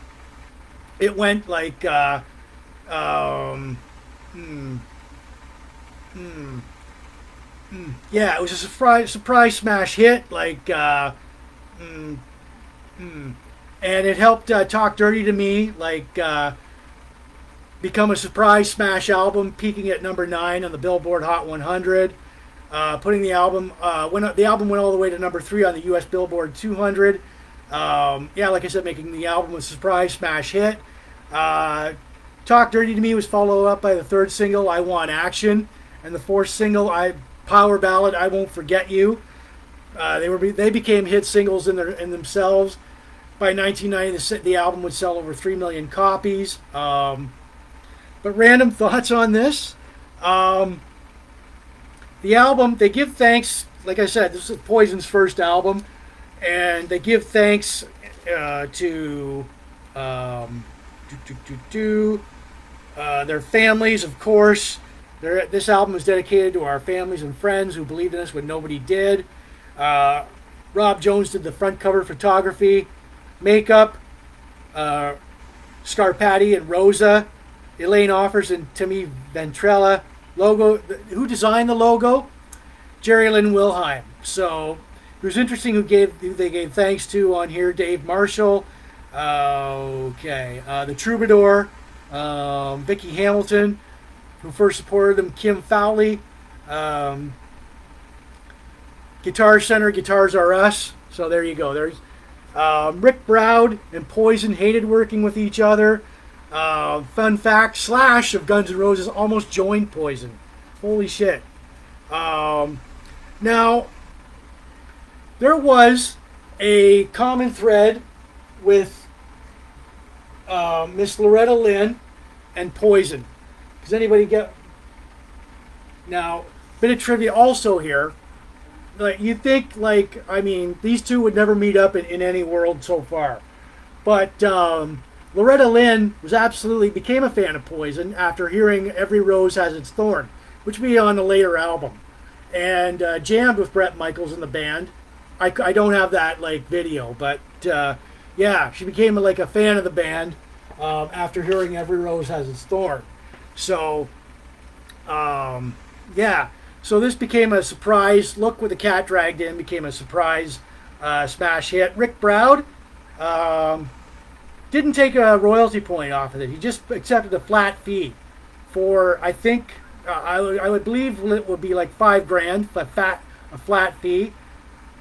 it went like, uh, um, hmm, hmm, hmm. yeah, it was a surprise, surprise smash hit. Like, uh, hmm, hmm. and it helped uh, Talk Dirty to Me, like, uh, become a surprise smash album, peaking at number nine on the Billboard Hot 100 uh, putting the album uh, went the album went all the way to number three on the U.S. Billboard 200. Um, yeah, like I said, making the album a surprise smash hit. Uh, Talk Dirty to Me was followed up by the third single, I Want Action, and the fourth single, I Power Ballad, I Won't Forget You. Uh, they were they became hit singles in their in themselves. By 1990, the, the album would sell over three million copies. Um, but random thoughts on this. Um, the album they give thanks like i said this is poison's first album and they give thanks uh, to um, do, do, do, uh, their families of course this album is dedicated to our families and friends who believed in us when nobody did uh, Rob Jones did the front cover photography, makeup. Uh, Scarpati and Rosa, Elaine Offers and Timmy Ventrella. Logo. Who designed the logo? Jerry Lynn Wilhelm. So it was interesting who gave who they gave thanks to on here. Dave Marshall. Uh, okay, uh, the Troubadour, um, Vicky Hamilton, who first supported them. Kim Fowley. Um, Guitar Center, Guitars Are Us. So there you go. There's um, Ric Browde and Poison hated working with each other. Uh, fun fact: Slash of Guns N' Roses almost joined Poison. Holy shit! Um, now there was a common thread with uh, Miss Loretta Lynn and Poison. Does anybody get? Now, bit of trivia also here like you think like I mean these two would never meet up in, in any world so far, but um, Loretta Lynn was absolutely became a fan of Poison after hearing "Every Rose Has Its Thorn," which be on the later album, and uh, jammed with Bret Michaels in the band. I, I don't have that like video, but uh, yeah, she became like a fan of the band um, after hearing "Every Rose Has Its Thorn." So, um, yeah. So this became a surprise. Look with the cat dragged in became a surprise uh, smash hit. Ric Browde um, didn't take a royalty point off of it. He just accepted a flat fee for I think uh, I, would, I would believe it would be like five grand, a fat a flat fee.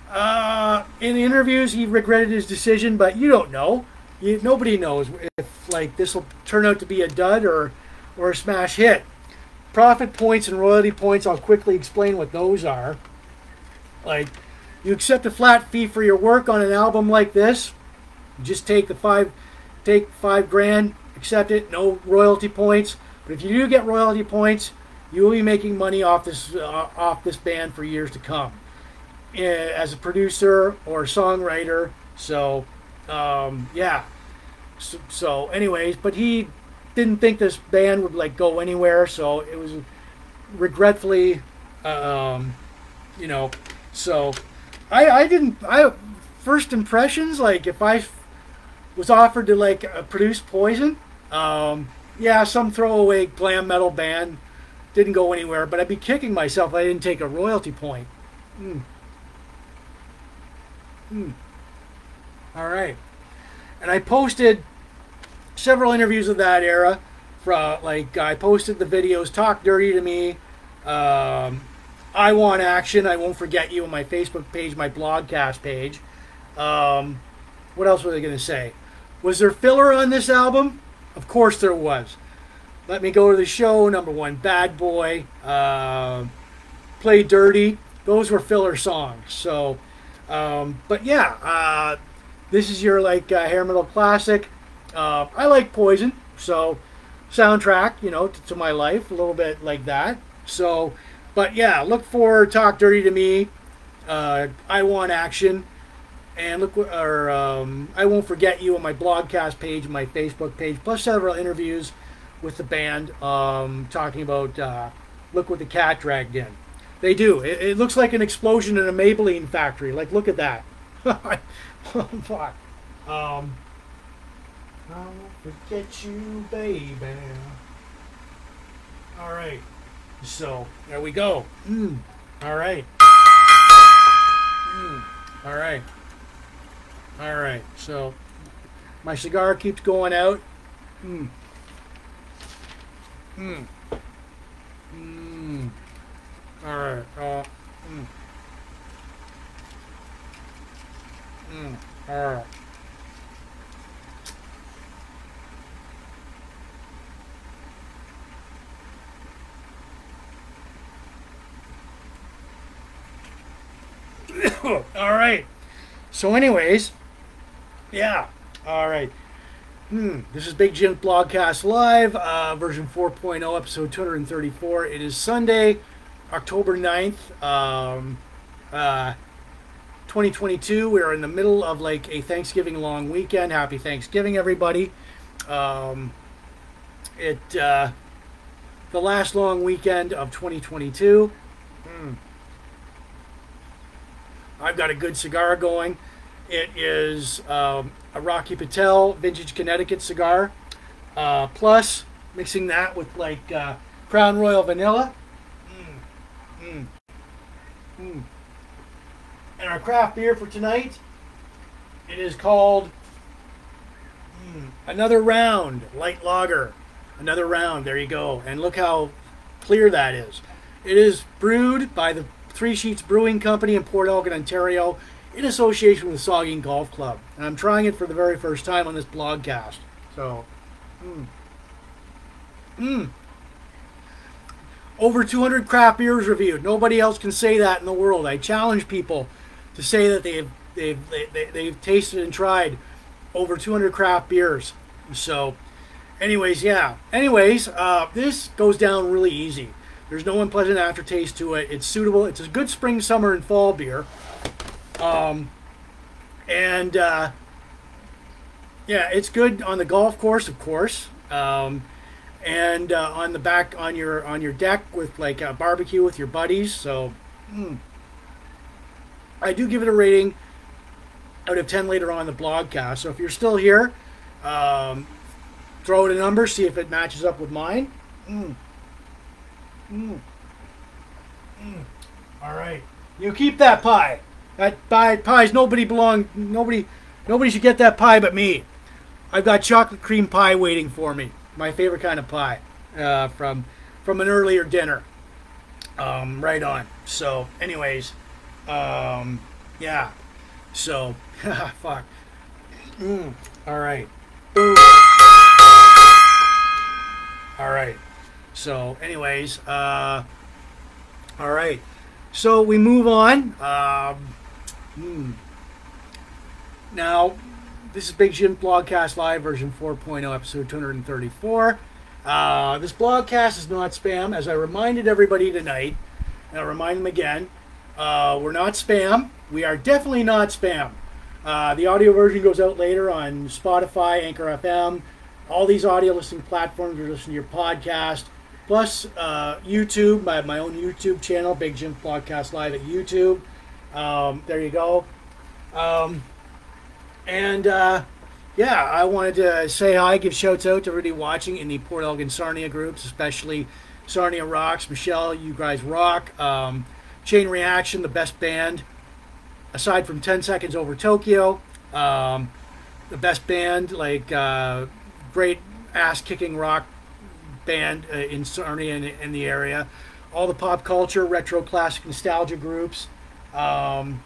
Uh, in the interviews, he regretted his decision, but you don't know. You, nobody knows if like this will turn out to be a dud or or a smash hit. Profit points and royalty points, I'll quickly explain what those are. Like, you accept a flat fee for your work on an album like this. You just take the five, take five grand, accept it, no royalty points. But if you do get royalty points, you will be making money off this uh, off this band for years to come, eh, as a producer or songwriter. So, um, yeah. So, so, anyways, but he didn't think this band would like go anywhere, so it was regretfully, um, you know, so I I didn't I first impressions like if I was offered to like uh, produce Poison, um, yeah, some throwaway glam metal band didn't go anywhere, but I'd be kicking myself I didn't take a royalty point. Hmm. Hmm. All right, and I posted several interviews of that era. From like I posted the videos, talk dirty to me. Um, I want action. I won't forget you on my Facebook page, my blogcast page. Um, what else were they going to say? Was there filler on this album? Of course there was. Let me go to the show. Number one, Bad Boy. Uh, Play Dirty. Those were filler songs. So, um, but yeah, uh, this is your like uh, hair metal classic. Uh, I like Poison, so soundtrack, you know, to, to, my life, a little bit like that. So, but yeah, look for Talk Dirty to Me. Uh, I Want Action. And look, or um, I Won't Forget You on my blogcast page, my Facebook page, plus several interviews with the band um, talking about uh, Look What the Cat Dragged In. They do. It, it, looks like an explosion in a Maybelline factory. Like, look at that. oh, fuck. Um, I won't forget you, baby. All right. So there we go. Mm. All right. Mm. All right. All right. So my cigar keeps going out. Mm. Mm. Mm. All right. Uh, mm. Mm. All right. all right. So, anyways, yeah. All right. Hmm. This is Big Jim Blogcast Live, uh, version 4.0, episode 234. It is Sunday, October 9th, um, uh, 2022. We're in the middle of like a Thanksgiving long weekend. Happy Thanksgiving, everybody. Um, it uh, the last long weekend of 2022. Hmm. I've got a good cigar going. It is um, a Rocky Patel Vintage Connecticut cigar. Uh, plus, mixing that with like uh, Crown Royal Vanilla. Mm, mm, mm. And our craft beer for tonight, it is called mm, Another Round Light Lager. Another round, there you go. And look how clear that is. It is brewed by the Three Sheets Brewing Company in Port Elgin, Ontario, in association with Saugeen Golf Club. And I'm trying it for the very first time on this blogcast. So, mm. Mm. Over 200 craft beers reviewed. Nobody else can say that in the world. I challenge people to say that they've they've they, they, they've tasted and tried over 200 craft beers. So, anyways, yeah. Anyways, uh, this goes down really easy. There's no unpleasant aftertaste to it. It's suitable. It's a good spring, summer, and fall beer. Um, and uh, yeah, it's good on the golf course, of course. Um, and uh, on the back on your on your deck with like a barbecue with your buddies. So, mm, I do give it a rating out of ten later on the blogcast. So if you're still here, um, throw it a number, see if it matches up with mine. Mm. Mm. Mm. All right. You keep that pie. That pie pies nobody belong nobody nobody should get that pie but me. I've got chocolate cream pie waiting for me. My favorite kind of pie uh, from from an earlier dinner. Um, right on. So, anyways, um, yeah. So, fuck. Mm. All right. All right. So, anyways, uh, all right. So we move on. Um, hmm. Now, this is Big Jim Blogcast Live version 4.0, episode 234. Uh, this blogcast is not spam, as I reminded everybody tonight, and I'll remind them again. Uh, we're not spam. We are definitely not spam. Uh, the audio version goes out later on Spotify, Anchor FM, all these audio listening platforms. You're listening to your podcast. Plus, uh, YouTube, my, my own YouTube channel, Big Jim Podcast Live at YouTube. Um, there you go. Um, and uh, yeah, I wanted to say hi, give shouts out to everybody watching in the Port Elgin Sarnia groups, especially Sarnia Rocks. Michelle, you guys rock. Um, Chain Reaction, the best band, aside from 10 Seconds Over Tokyo. Um, the best band, like uh, great ass kicking rock band uh, in Sarnia and in the area. All the pop culture, retro, classic, nostalgia groups. Um,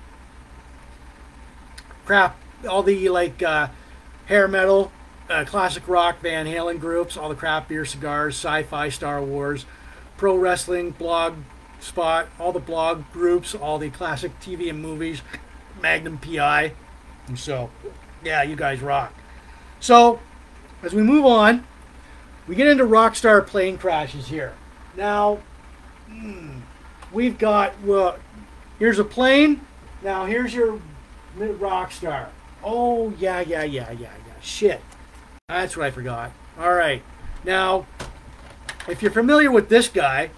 crap, all the like uh, hair metal, uh, classic rock, Van Halen groups, all the craft beer cigars, sci-fi, Star Wars, pro wrestling, blog spot, all the blog groups, all the classic TV and movies, Magnum PI. And so, yeah, you guys rock. So, as we move on, we get into Rockstar plane crashes here. Now, hmm, we've got, well, here's a plane. Now, here's your Rockstar. Oh, yeah, yeah, yeah, yeah, yeah. Shit. That's what I forgot. All right. Now, if you're familiar with this guy,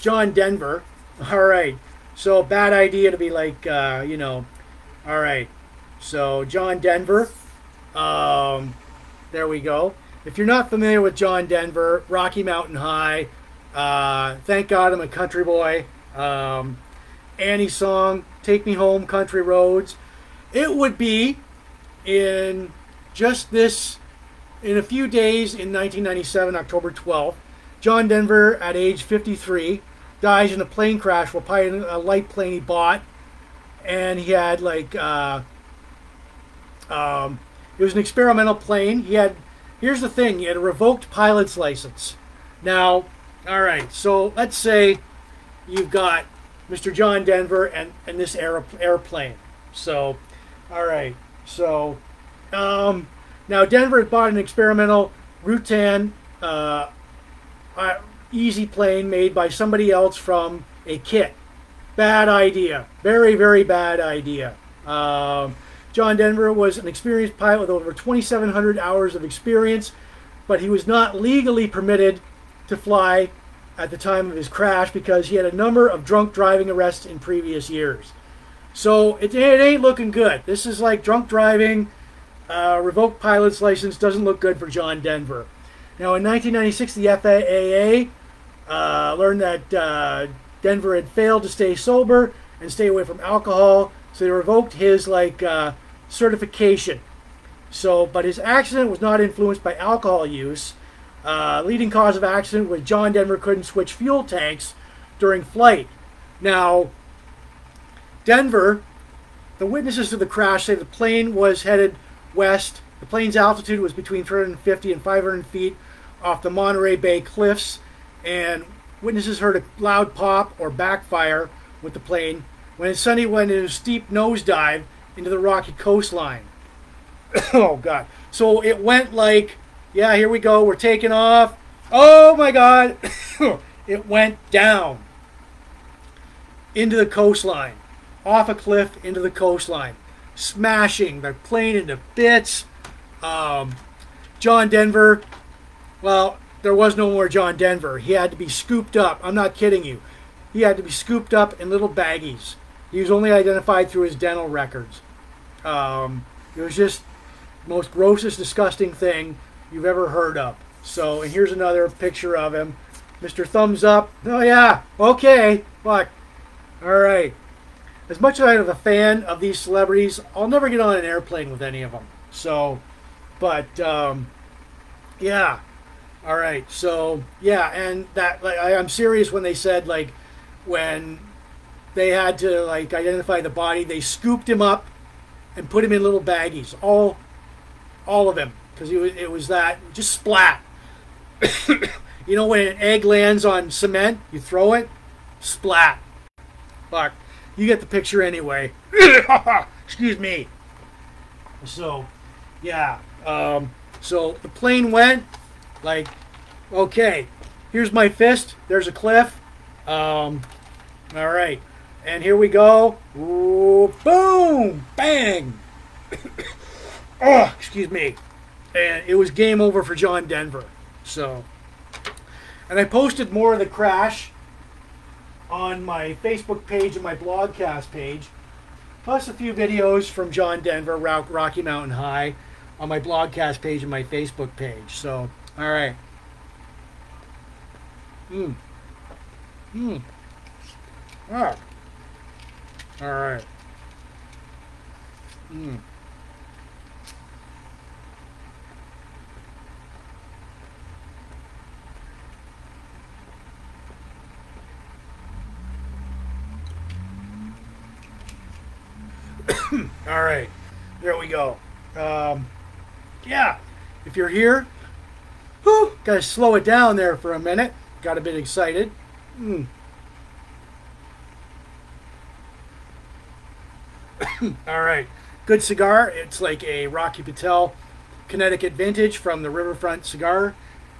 John Denver, all right. So, bad idea to be like, uh, you know, all right. So, John Denver, um, there we go. If you're not familiar with John Denver, Rocky Mountain High, uh, thank God I'm a country boy. Um, Annie song, Take Me Home, Country Roads. It would be in just this, in a few days in 1997, October 12th. John Denver, at age 53, dies in a plane crash while piloting a light plane he bought. And he had like, uh, um, it was an experimental plane. He had here's the thing: you had a revoked pilot's license. Now, all right. So let's say you've got Mr. John Denver and and this aer- airplane. So, all right. So, um, now Denver bought an experimental Rutan uh, uh, easy plane made by somebody else from a kit. Bad idea. Very, very bad idea. Um, John Denver was an experienced pilot with over 2,700 hours of experience, but he was not legally permitted to fly at the time of his crash because he had a number of drunk driving arrests in previous years. So it, it ain't looking good. This is like drunk driving. Uh, revoked pilot's license doesn't look good for John Denver. Now, in 1996, the FAA uh, learned that uh, Denver had failed to stay sober and stay away from alcohol, so they revoked his like uh, certification. So, but his accident was not influenced by alcohol use. Uh, leading cause of accident was John Denver couldn't switch fuel tanks during flight. Now, Denver, the witnesses to the crash say the plane was headed west. The plane's altitude was between 350 and 500 feet off the Monterey Bay cliffs, and witnesses heard a loud pop or backfire with the plane when it suddenly went in a steep nosedive into the rocky coastline. oh, God. So it went like, yeah, here we go, we're taking off. Oh, my God. it went down into the coastline, off a cliff into the coastline, smashing the plane into bits. Um, John Denver, well, there was no more John Denver. He had to be scooped up. I'm not kidding you. He had to be scooped up in little baggies. He was only identified through his dental records. Um, it was just most grossest, disgusting thing you've ever heard of. So, and here's another picture of him. Mr. Thumbs Up. Oh, yeah. Okay. Fuck. All right. As much as I'm a fan of these celebrities, I'll never get on an airplane with any of them. So, but, um, yeah. All right. So, yeah. And that, like, I, I'm serious when they said, like, when they had to like identify the body. They scooped him up and put him in little baggies, all, all of him, because it, it was that just splat. you know when an egg lands on cement, you throw it, splat. Fuck, you get the picture anyway. Excuse me. So, yeah. Um, so the plane went like, okay, here's my fist. There's a cliff. Um, all right. And here we go. Ooh, boom! Bang! oh, excuse me. And it was game over for John Denver. So, and I posted more of the crash on my Facebook page and my blogcast page, plus a few videos from John Denver, Rocky Mountain High, on my blogcast page and my Facebook page. So, all right. Hmm. Hmm. Ah. All right. Mm. All right, there we go. Um, yeah, if you're here, whew, gotta slow it down there for a minute. Got a bit excited. Mm. All right. Good cigar. It's like a Rocky Patel Connecticut Vintage from the Riverfront Cigar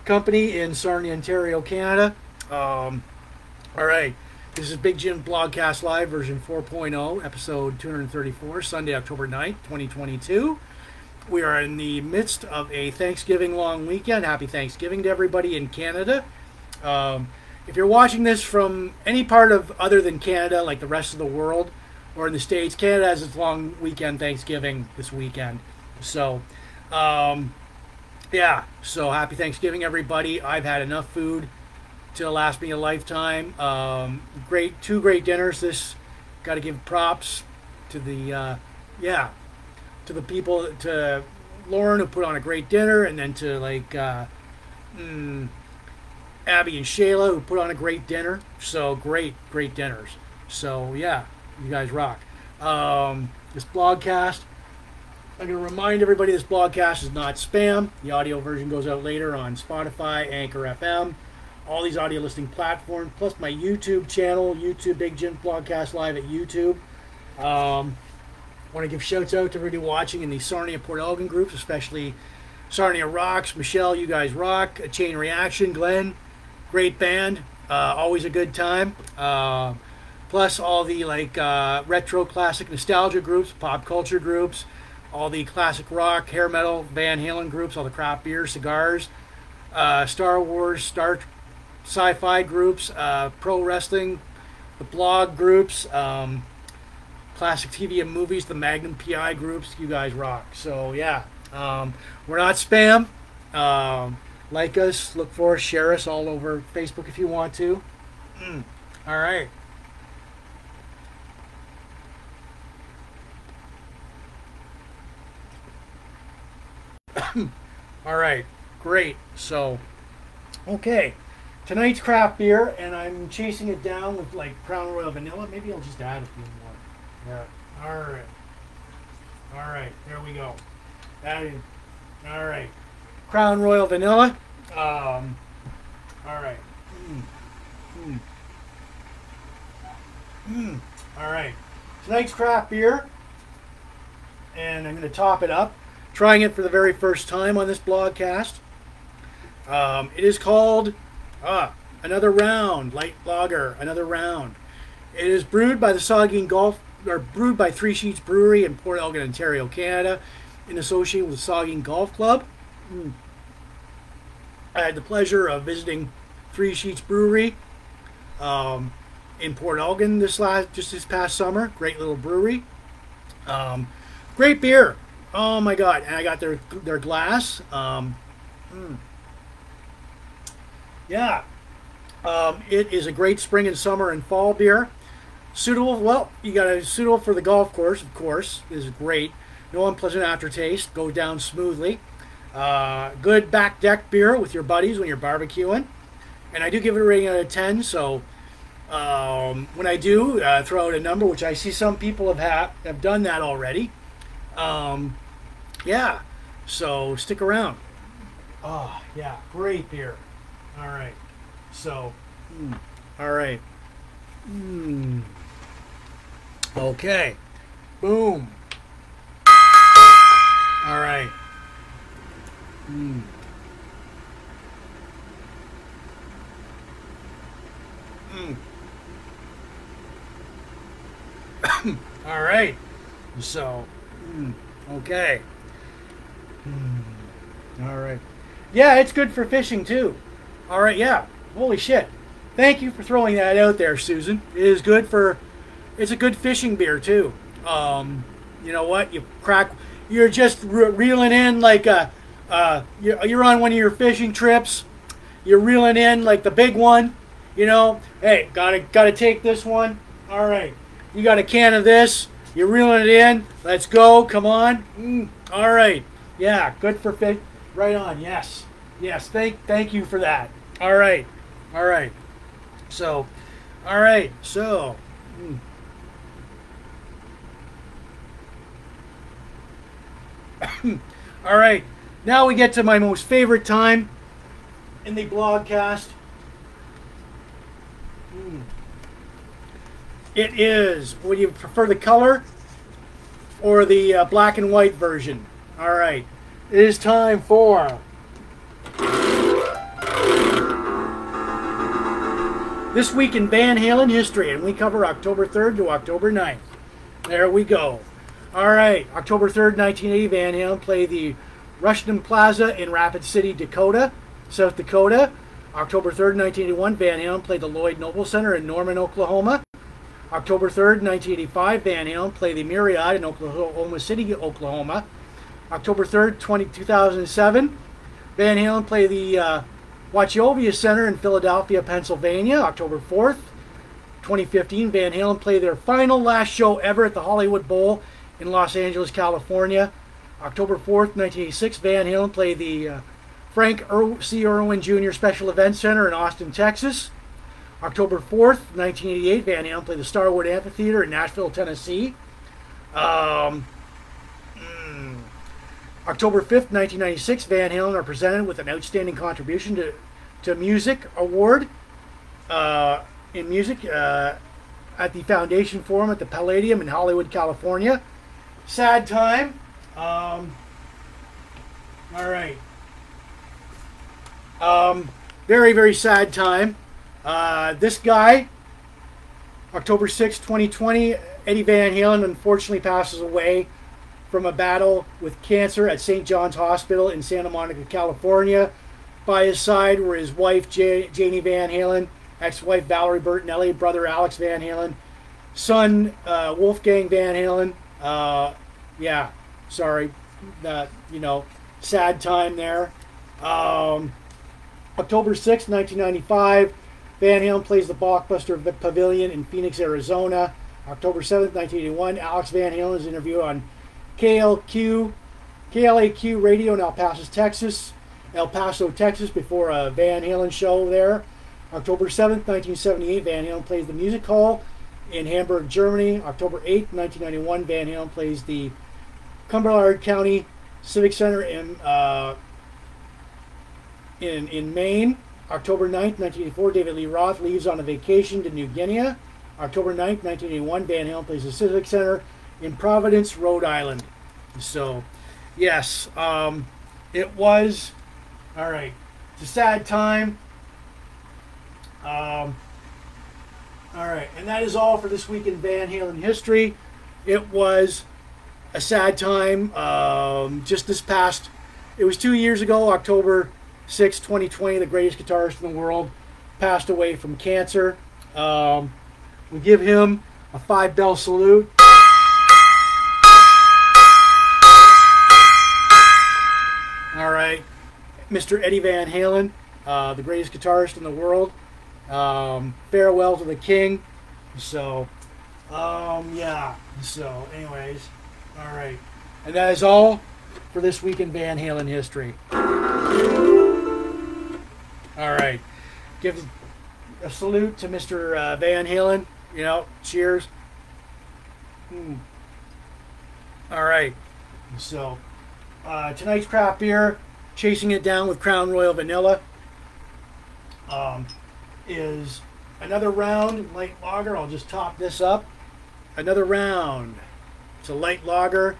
Company in Sarnia, Ontario, Canada. Um, all right. This is Big Jim Blogcast Live version 4.0, episode 234, Sunday, October 9th, 2022. We are in the midst of a Thanksgiving long weekend. Happy Thanksgiving to everybody in Canada. Um, if you're watching this from any part of other than Canada, like the rest of the world, or in the states. Canada has its long weekend, Thanksgiving this weekend. So, um, yeah. So happy Thanksgiving, everybody. I've had enough food to last me a lifetime. Um, great, two great dinners. This got to give props to the, uh, yeah, to the people, to Lauren who put on a great dinner, and then to like uh, mm, Abby and Shayla who put on a great dinner. So great, great dinners. So yeah, you guys rock. Um, this blogcast, I'm going to remind everybody this blogcast is not spam. The audio version goes out later on Spotify, Anchor FM, all these audio listening platforms, plus my YouTube channel, YouTube Big Jim Blogcast Live at YouTube. Um, want to give shouts out to everybody watching in the Sarnia Port Elgin groups, especially Sarnia Rocks, Michelle, you guys rock, a Chain Reaction, Glenn, great band, uh, always a good time. Uh, plus all the like uh, retro classic nostalgia groups, pop culture groups, all the classic rock, hair metal, Van Halen groups, all the craft beer, cigars, uh, Star Wars, Star sci-fi groups, uh, pro wrestling, the blog groups, um, Classic TV and Movies, the Magnum PI groups. You guys rock. So yeah, um, we're not spam. Um, like us, look for us, share us all over Facebook if you want to. Mm. All right. all right, great. So, okay, tonight's craft beer, and I'm chasing it down with like Crown Royal vanilla. Maybe I'll just add a few more. Yeah. All right. All right. There we go. Add in. All right. Crown Royal vanilla. Um. All right. Mm. Mm. Mm. All right. Tonight's craft beer, and I'm going to top it up. Trying it for the very first time on this blogcast. Um, it is called ah, Another Round Light Lager. Another Round. It is brewed by the Saugeen Golf, or brewed by Three Sheets Brewery in Port Elgin, Ontario, Canada, in association with the Golf Club. Mm. I had the pleasure of visiting Three Sheets Brewery um, in Port Elgin this last just this past summer. Great little brewery. Um, great beer. Oh my god! And I got their their glass. Um, mm. Yeah, um, it is a great spring and summer and fall beer. Suitable. Well, you got a suitable for the golf course, of course. Is great. No unpleasant aftertaste. Go down smoothly. Uh, good back deck beer with your buddies when you're barbecuing. And I do give it a rating out of 10. So um, when I do uh, throw out a number, which I see some people have ha- have done that already. Um, yeah. So stick around. Oh yeah, great beer. All right. So, mm, all right. Mm. Okay. Boom. All right. Mm. Mm. All right. So, mm, okay. Mm, all right. Yeah, it's good for fishing too. All right, yeah. Holy shit. Thank you for throwing that out there, Susan. It is good for it's a good fishing beer too. Um, you know what? You crack you're just re- reeling in like a uh, you're on one of your fishing trips. You're reeling in like the big one. You know, hey, gotta gotta take this one. All right, you got a can of this. You're reeling it in. Let's go. Come on. Mm, all right. Yeah, good for fish. Right on. Yes. Yes. Thank thank you for that. All right. All right. So, all right. So. Mm. all right. Now we get to my most favorite time in the blogcast. Mm. It is. Would you prefer the color or the uh, black and white version? All right. It is time for. This week in Van Halen history, and we cover October 3rd to October 9th. There we go. All right, October 3rd, 1980, Van Halen played the Rushmore Plaza in Rapid City, Dakota, South Dakota. October 3rd, 1981, Van Halen played the Lloyd Noble Center in Norman, Oklahoma. October 3rd, 1985, Van Halen played the Marriott in Oklahoma City, Oklahoma. October 3rd, 20, 2007, Van Halen played the uh, Wachovia Center in Philadelphia, Pennsylvania. October 4th, 2015, Van Halen played their final last show ever at the Hollywood Bowl in Los Angeles, California. October 4th, 1986, Van Halen played the uh, Frank Ir- C. Erwin Jr. Special Events Center in Austin, Texas. October 4th, 1988, Van Halen played the Starwood Amphitheater in Nashville, Tennessee. Um, mm, October 5th, 1996, Van Halen are presented with an outstanding contribution to, to music award uh, in music uh, at the Foundation Forum at the Palladium in Hollywood, California. Sad time. Um, all right. Um, very, very sad time. Uh, this guy, October 6, 2020, Eddie Van Halen unfortunately passes away from a battle with cancer at St. John's Hospital in Santa Monica, California. By his side were his wife, Janie Van Halen, ex wife Valerie Bertinelli, brother Alex Van Halen, son uh, Wolfgang Van Halen. Uh, yeah, sorry, that you know, sad time there. Um, October 6, 1995, Van Halen plays the Blockbuster Pavilion in Phoenix, Arizona. October 7th, 1981, Alex Van Halen is interviewed on KLQ, KLAQ radio in El Paso, Texas. El Paso, Texas, before a Van Halen show there. October 7th, 1978, Van Halen plays the Music Hall in Hamburg, Germany. October 8th, 1991, Van Halen plays the Cumberland County Civic Center in uh, in in Maine. October 9th, 1984, David Lee Roth leaves on a vacation to New Guinea. October 9th, 1981, Van Halen plays the Civic Center in Providence, Rhode Island. So, yes, um, it was all right. It's a sad time. Um, all right, and that is all for this week in Van Halen history. It was a sad time. Um, just this past, it was two years ago, October 6, 2020, the greatest guitarist in the world passed away from cancer. Um, we give him a five bell salute. All right. Mr. Eddie Van Halen, uh, the greatest guitarist in the world. Um, farewell to the king. So, um, yeah. So, anyways, all right. And that is all for this week in Van Halen history. All right. Give a salute to Mr. Uh, Van Halen. You know, cheers. Hmm. All right. So, uh, tonight's craft beer chasing it down with Crown Royal Vanilla. Um, is another round light lager. I'll just top this up. Another round. It's a light lager.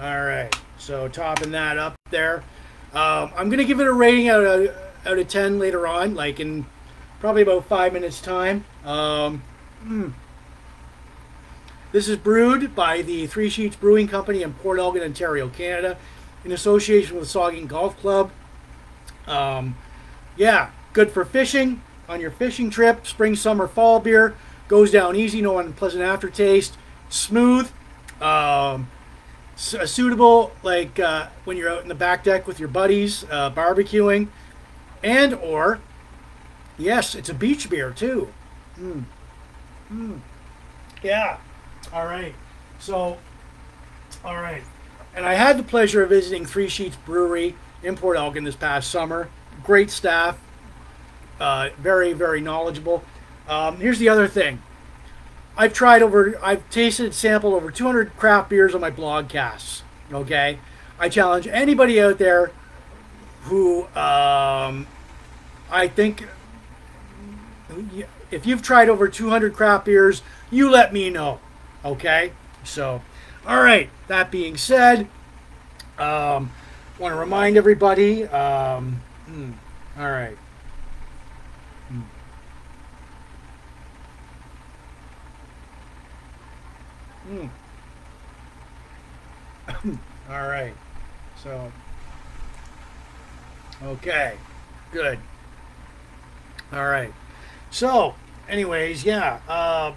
All right, so topping that up there. Um, I'm gonna give it a rating out of out of ten later on, like in probably about five minutes time. Um, mm. This is brewed by the Three Sheets Brewing Company in Port Elgin, Ontario, Canada in association with Saugeen Golf Club. Um, yeah, good for fishing on your fishing trip. Spring, summer, fall beer goes down easy, no unpleasant aftertaste. Smooth, um, suitable like uh, when you're out in the back deck with your buddies uh, barbecuing, and or yes, it's a beach beer too. Mm. Mm. Yeah. All right. So, all right. And I had the pleasure of visiting Three Sheets Brewery in Port Elgin this past summer. Great staff, uh, very, very knowledgeable. Um, here's the other thing. I've tried over, I've tasted, sampled over 200 craft beers on my blogcasts. Okay, I challenge anybody out there who um, I think if you've tried over 200 craft beers, you let me know. Okay, so all right. That being said, um, want to remind everybody. Um, hmm, all right. Hmm. Hmm. all right. So. Okay. Good. All right. So, anyways, yeah. Uh,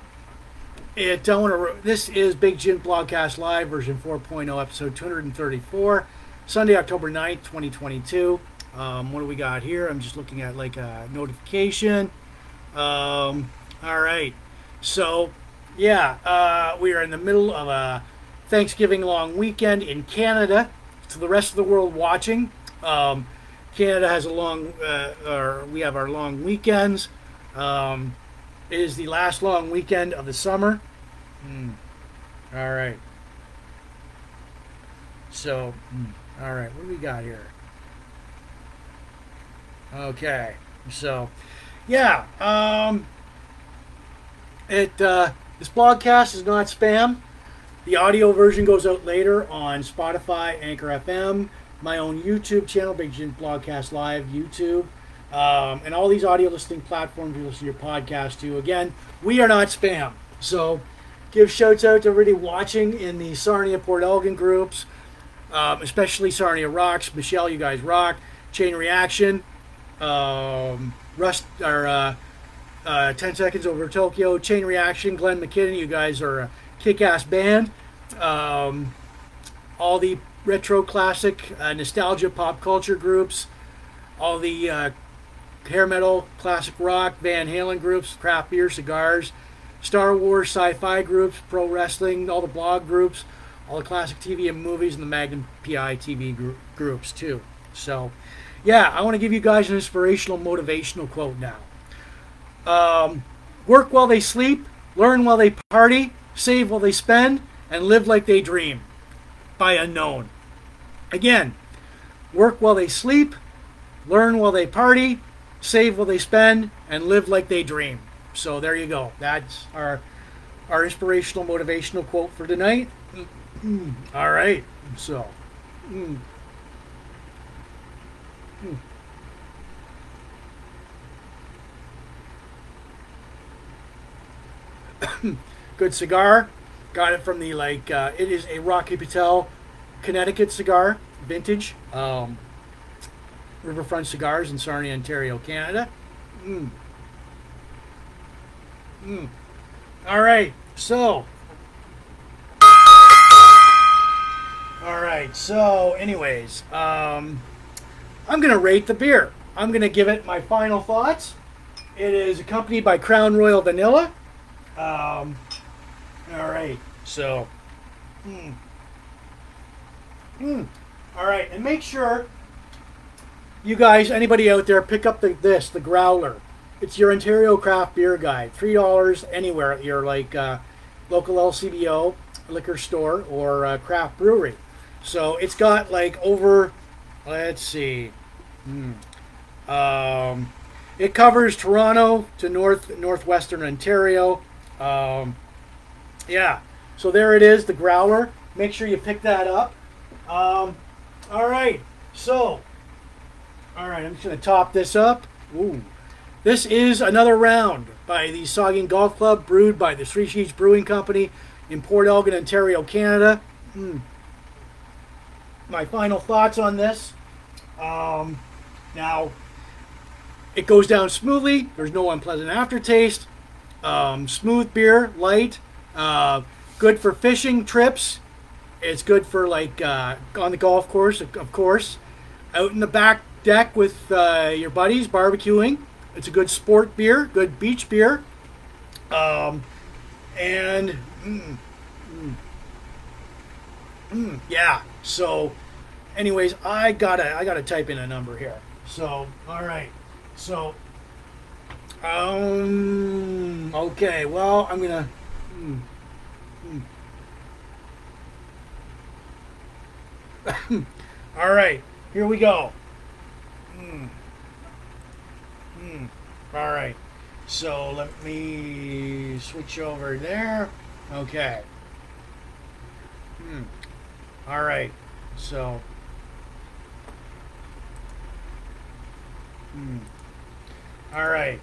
it I want to. This is Big Jim Blogcast Live version 4.0, episode 234, Sunday, October 9th, 2022. Um, what do we got here? I'm just looking at like a notification. Um, all right. So, yeah, uh, we are in the middle of a Thanksgiving long weekend in Canada. To the rest of the world watching, um, Canada has a long, uh, or we have our long weekends. Um, it is the last long weekend of the summer. Mm. All right. So, mm. all right, what do we got here? Okay. So, yeah. Um, it uh, this podcast is not spam. The audio version goes out later on Spotify, Anchor FM, my own YouTube channel, Big Jim Blogcast Live, YouTube. Um, and all these audio listening platforms you listen to your podcast to. Again, we are not spam. So give shouts out to everybody watching in the Sarnia Port Elgin groups, um, especially Sarnia Rocks. Michelle, you guys rock. Chain Reaction. Um, Rust, or uh, uh, 10 Seconds Over Tokyo, Chain Reaction, Glenn McKinnon. You guys are a kick ass band. Um, all the retro classic uh, nostalgia pop culture groups, all the uh, hair metal, classic rock, Van Halen groups, craft beer, cigars, Star Wars, sci fi groups, pro wrestling, all the blog groups, all the classic TV and movies, and the Magnum PI TV gr- groups too. So, yeah, I want to give you guys an inspirational, motivational quote now. Um, work while they sleep, learn while they party, save while they spend, and live like they dream. By Unknown. Again, work while they sleep, learn while they party, save while they spend, and live like they dream. So there you go. That's our our inspirational, motivational quote for tonight. All right. So. Mm. Mm. Good cigar. Got it from the like. Uh, it is a Rocky Patel, Connecticut cigar, vintage. Um, Riverfront Cigars in Sarnia, Ontario, Canada. Mm. Mm. All right, so. All right, so, anyways, um, I'm going to rate the beer. I'm going to give it my final thoughts. It is accompanied by Crown Royal Vanilla. Um, all right, so. Mm. Mm. All right, and make sure you guys, anybody out there, pick up the, this, the Growler. It's your Ontario craft beer guide. Three dollars anywhere at your like uh, local LCBO liquor store or uh, craft brewery. So it's got like over, let's see, hmm, um, it covers Toronto to north northwestern Ontario. Um, yeah, so there it is, the Growler. Make sure you pick that up. Um, all right, so all right, I'm just going to top this up. Ooh. This is another round by the Saugeen Golf Club, brewed by the Three Sheets Brewing Company in Port Elgin, Ontario, Canada. Mm. My final thoughts on this. Um, now, it goes down smoothly. There's no unpleasant aftertaste. Um, smooth beer, light. Uh, good for fishing trips. It's good for like uh, on the golf course, of course. Out in the back deck with uh, your buddies barbecuing. It's a good sport beer, good beach beer. Um, and mm, mm, mm, yeah. So, anyways, I gotta I gotta type in a number here. So, all right. So, um, okay. Well, I'm gonna. Mm, mm. all right. Here we go. Hmm. Hmm. All right. So let me switch over there. Okay. Hmm. All right. So. Hmm. All right.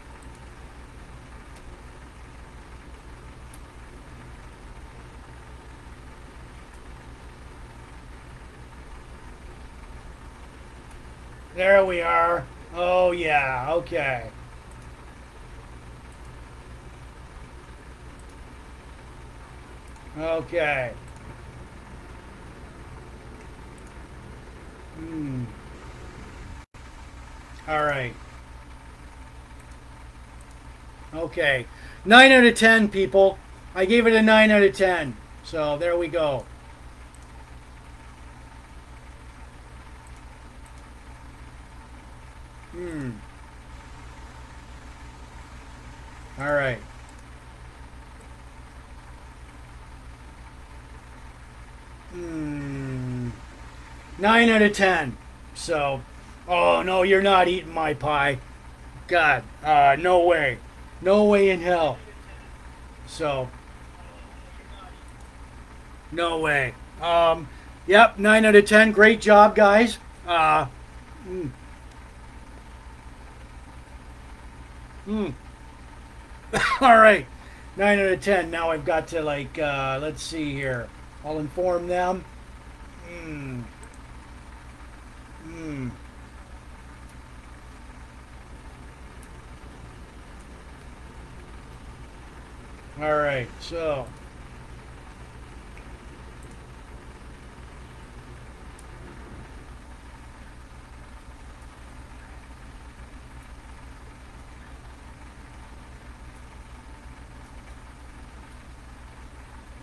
There we are. Oh, yeah. Okay. Okay. Hmm. All right. Okay. 9 out of 10, people. I gave it a 9 out of 10. So there we go. Hmm. All right. Hmm. Nine out of ten. So, oh no, you're not eating my pie. God, uh, no way, no way in hell. So, no way. Um, yep, nine out of ten. Great job, guys. Uh, mm. Hmm. All right. 9 out of 10. Now I've got to, like, uh, let's see here. I'll inform them. Hmm. Hmm. All right, so.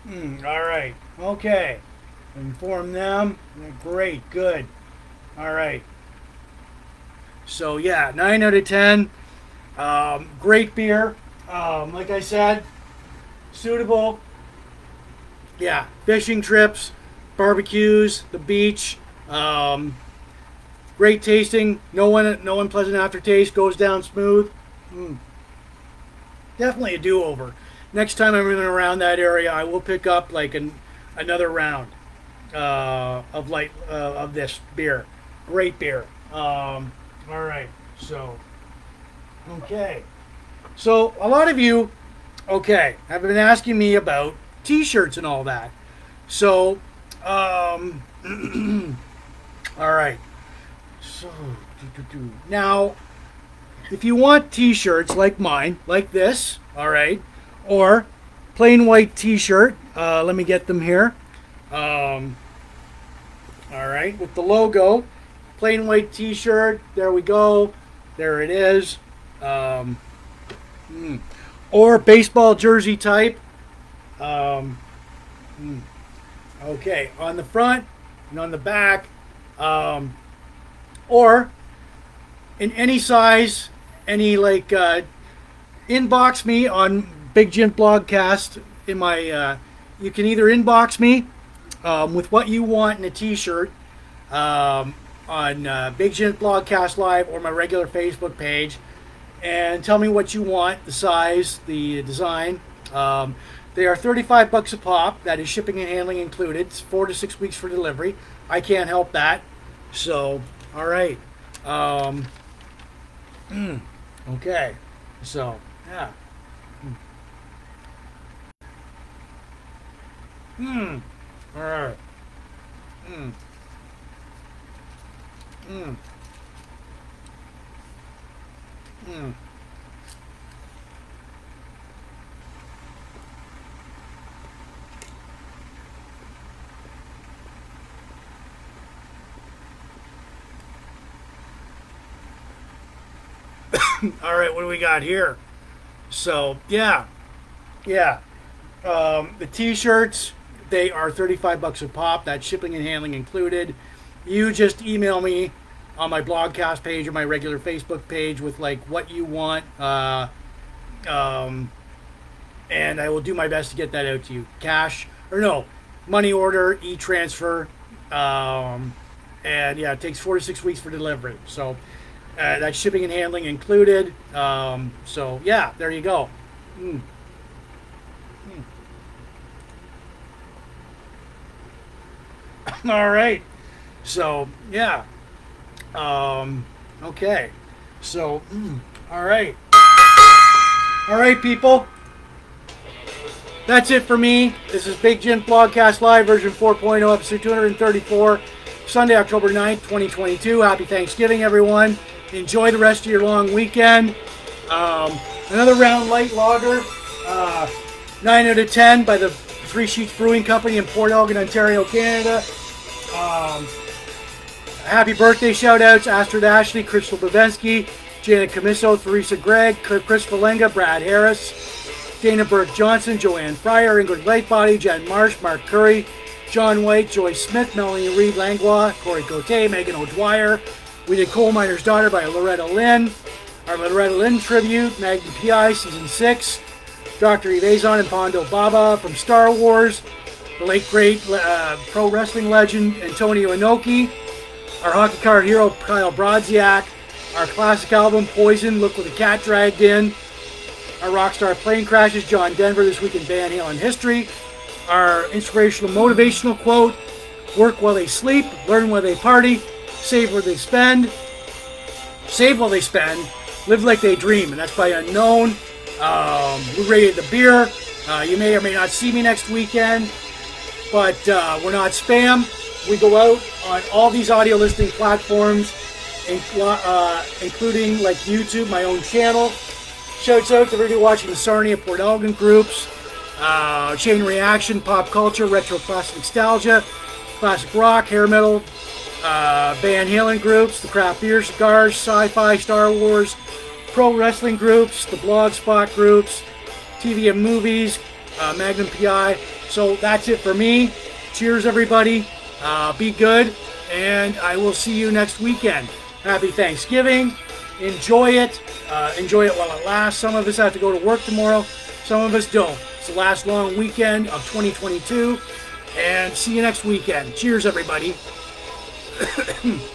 Mm, all right. Okay. Inform them. Great. Good. All right. So yeah, nine out of ten. Um, great beer. Um, like I said, suitable. Yeah, fishing trips, barbecues, the beach. Um, great tasting. No one, no unpleasant aftertaste. Goes down smooth. Mm. Definitely a do-over. Next time I'm in around that area, I will pick up like an another round uh, of light uh, of this beer. Great beer. Um, all right, so okay, so a lot of you, okay, have been asking me about T-shirts and all that. So, um, all right, so now if you want T-shirts like mine, like this, all right, or plain white T-shirt, uh, let me get them here. Um, all right, with the logo, plain white T-shirt. There we go. There it is. Um, mm. Or baseball jersey type. Um, mm. Okay, on the front and on the back. Um, or in any size, any like uh, inbox me on Big Jim Blogcast in my. Uh, you can either inbox me um, with what you want in a T-shirt um, on uh, Big Jim Blogcast Live or my regular Facebook page, and tell me what you want, the size, the design. Um, they are 35 bucks a pop. That is shipping and handling included. It's four to six weeks for delivery. I can't help that. So, all right. Um, okay. So, yeah. Hmm. All right. Hmm. Hmm. Hmm. All right, what do we got here? So, yeah. Yeah. Um, the t-shirts, they are 35 bucks a pop. That's shipping and handling included. You just email me on my blogcast page or my regular Facebook page with like what you want. Uh, um, and I will do my best to get that out to you. Cash or no, money order, e-transfer. Um, and yeah, it takes four to six weeks for delivery. So uh, that's shipping and handling included. Um, so yeah, there you go. Mm. All right. So, yeah. Um, okay. So, mm, all right. All right, people. That's it for me. This is Big Jim Blogcast Live, version 4.0, episode 234, Sunday, October 9th, 2022. Happy Thanksgiving, everyone. Enjoy the rest of your long weekend. Um, another round light lager, uh, 9 out of 10 by the Three Sheets Brewing Company in Port Elgin, Ontario, Canada. Um, happy birthday shout outs Astrid Ashley, Crystal Bavensky, Janet Camiso, Theresa Gregg, Chris Valenga, Brad Harris, Dana Burke Johnson, Joanne Fryer, Ingrid Lightbody, Jen Marsh, Mark Curry, John White, Joyce Smith, Melanie Reed Langlois, Corey Cote, Megan O'Dwyer. We did Coal Miner's Daughter by Loretta Lynn. Our Loretta Lynn tribute, Magnum PI, Season 6. Dr. Evazan and Pondo Baba from Star Wars the late great uh, pro wrestling legend Antonio Inoki, our hockey card hero Kyle Brodziak, our classic album Poison, Look What the Cat Dragged In, our rock star plane crashes John Denver this week in Van Halen history, our inspirational motivational quote, work while they sleep, learn while they party, save where they spend, save while they spend, live like they dream, and that's by Unknown. Um, we rated the beer. Uh, you may or may not see me next weekend but uh, we're not spam. We go out on all these audio listening platforms, uh, including like YouTube, my own channel. Shouts out to everybody watching the Sarnia Port Elgin groups. uh, chain reaction, pop culture, retro classic nostalgia, classic rock, hair metal, uh, Van Halen groups, the craft beer cigars, sci-fi, Star Wars, pro wrestling groups, the blogspot groups, TV and movies, uh, Magnum PI. So that's it for me. Cheers, everybody. Uh, be good, and I will see you next weekend. Happy Thanksgiving. Enjoy it. Uh, enjoy it while it lasts. Some of us have to go to work tomorrow. Some of us don't. It's the last long weekend of 2022. And see you next weekend. Cheers, everybody.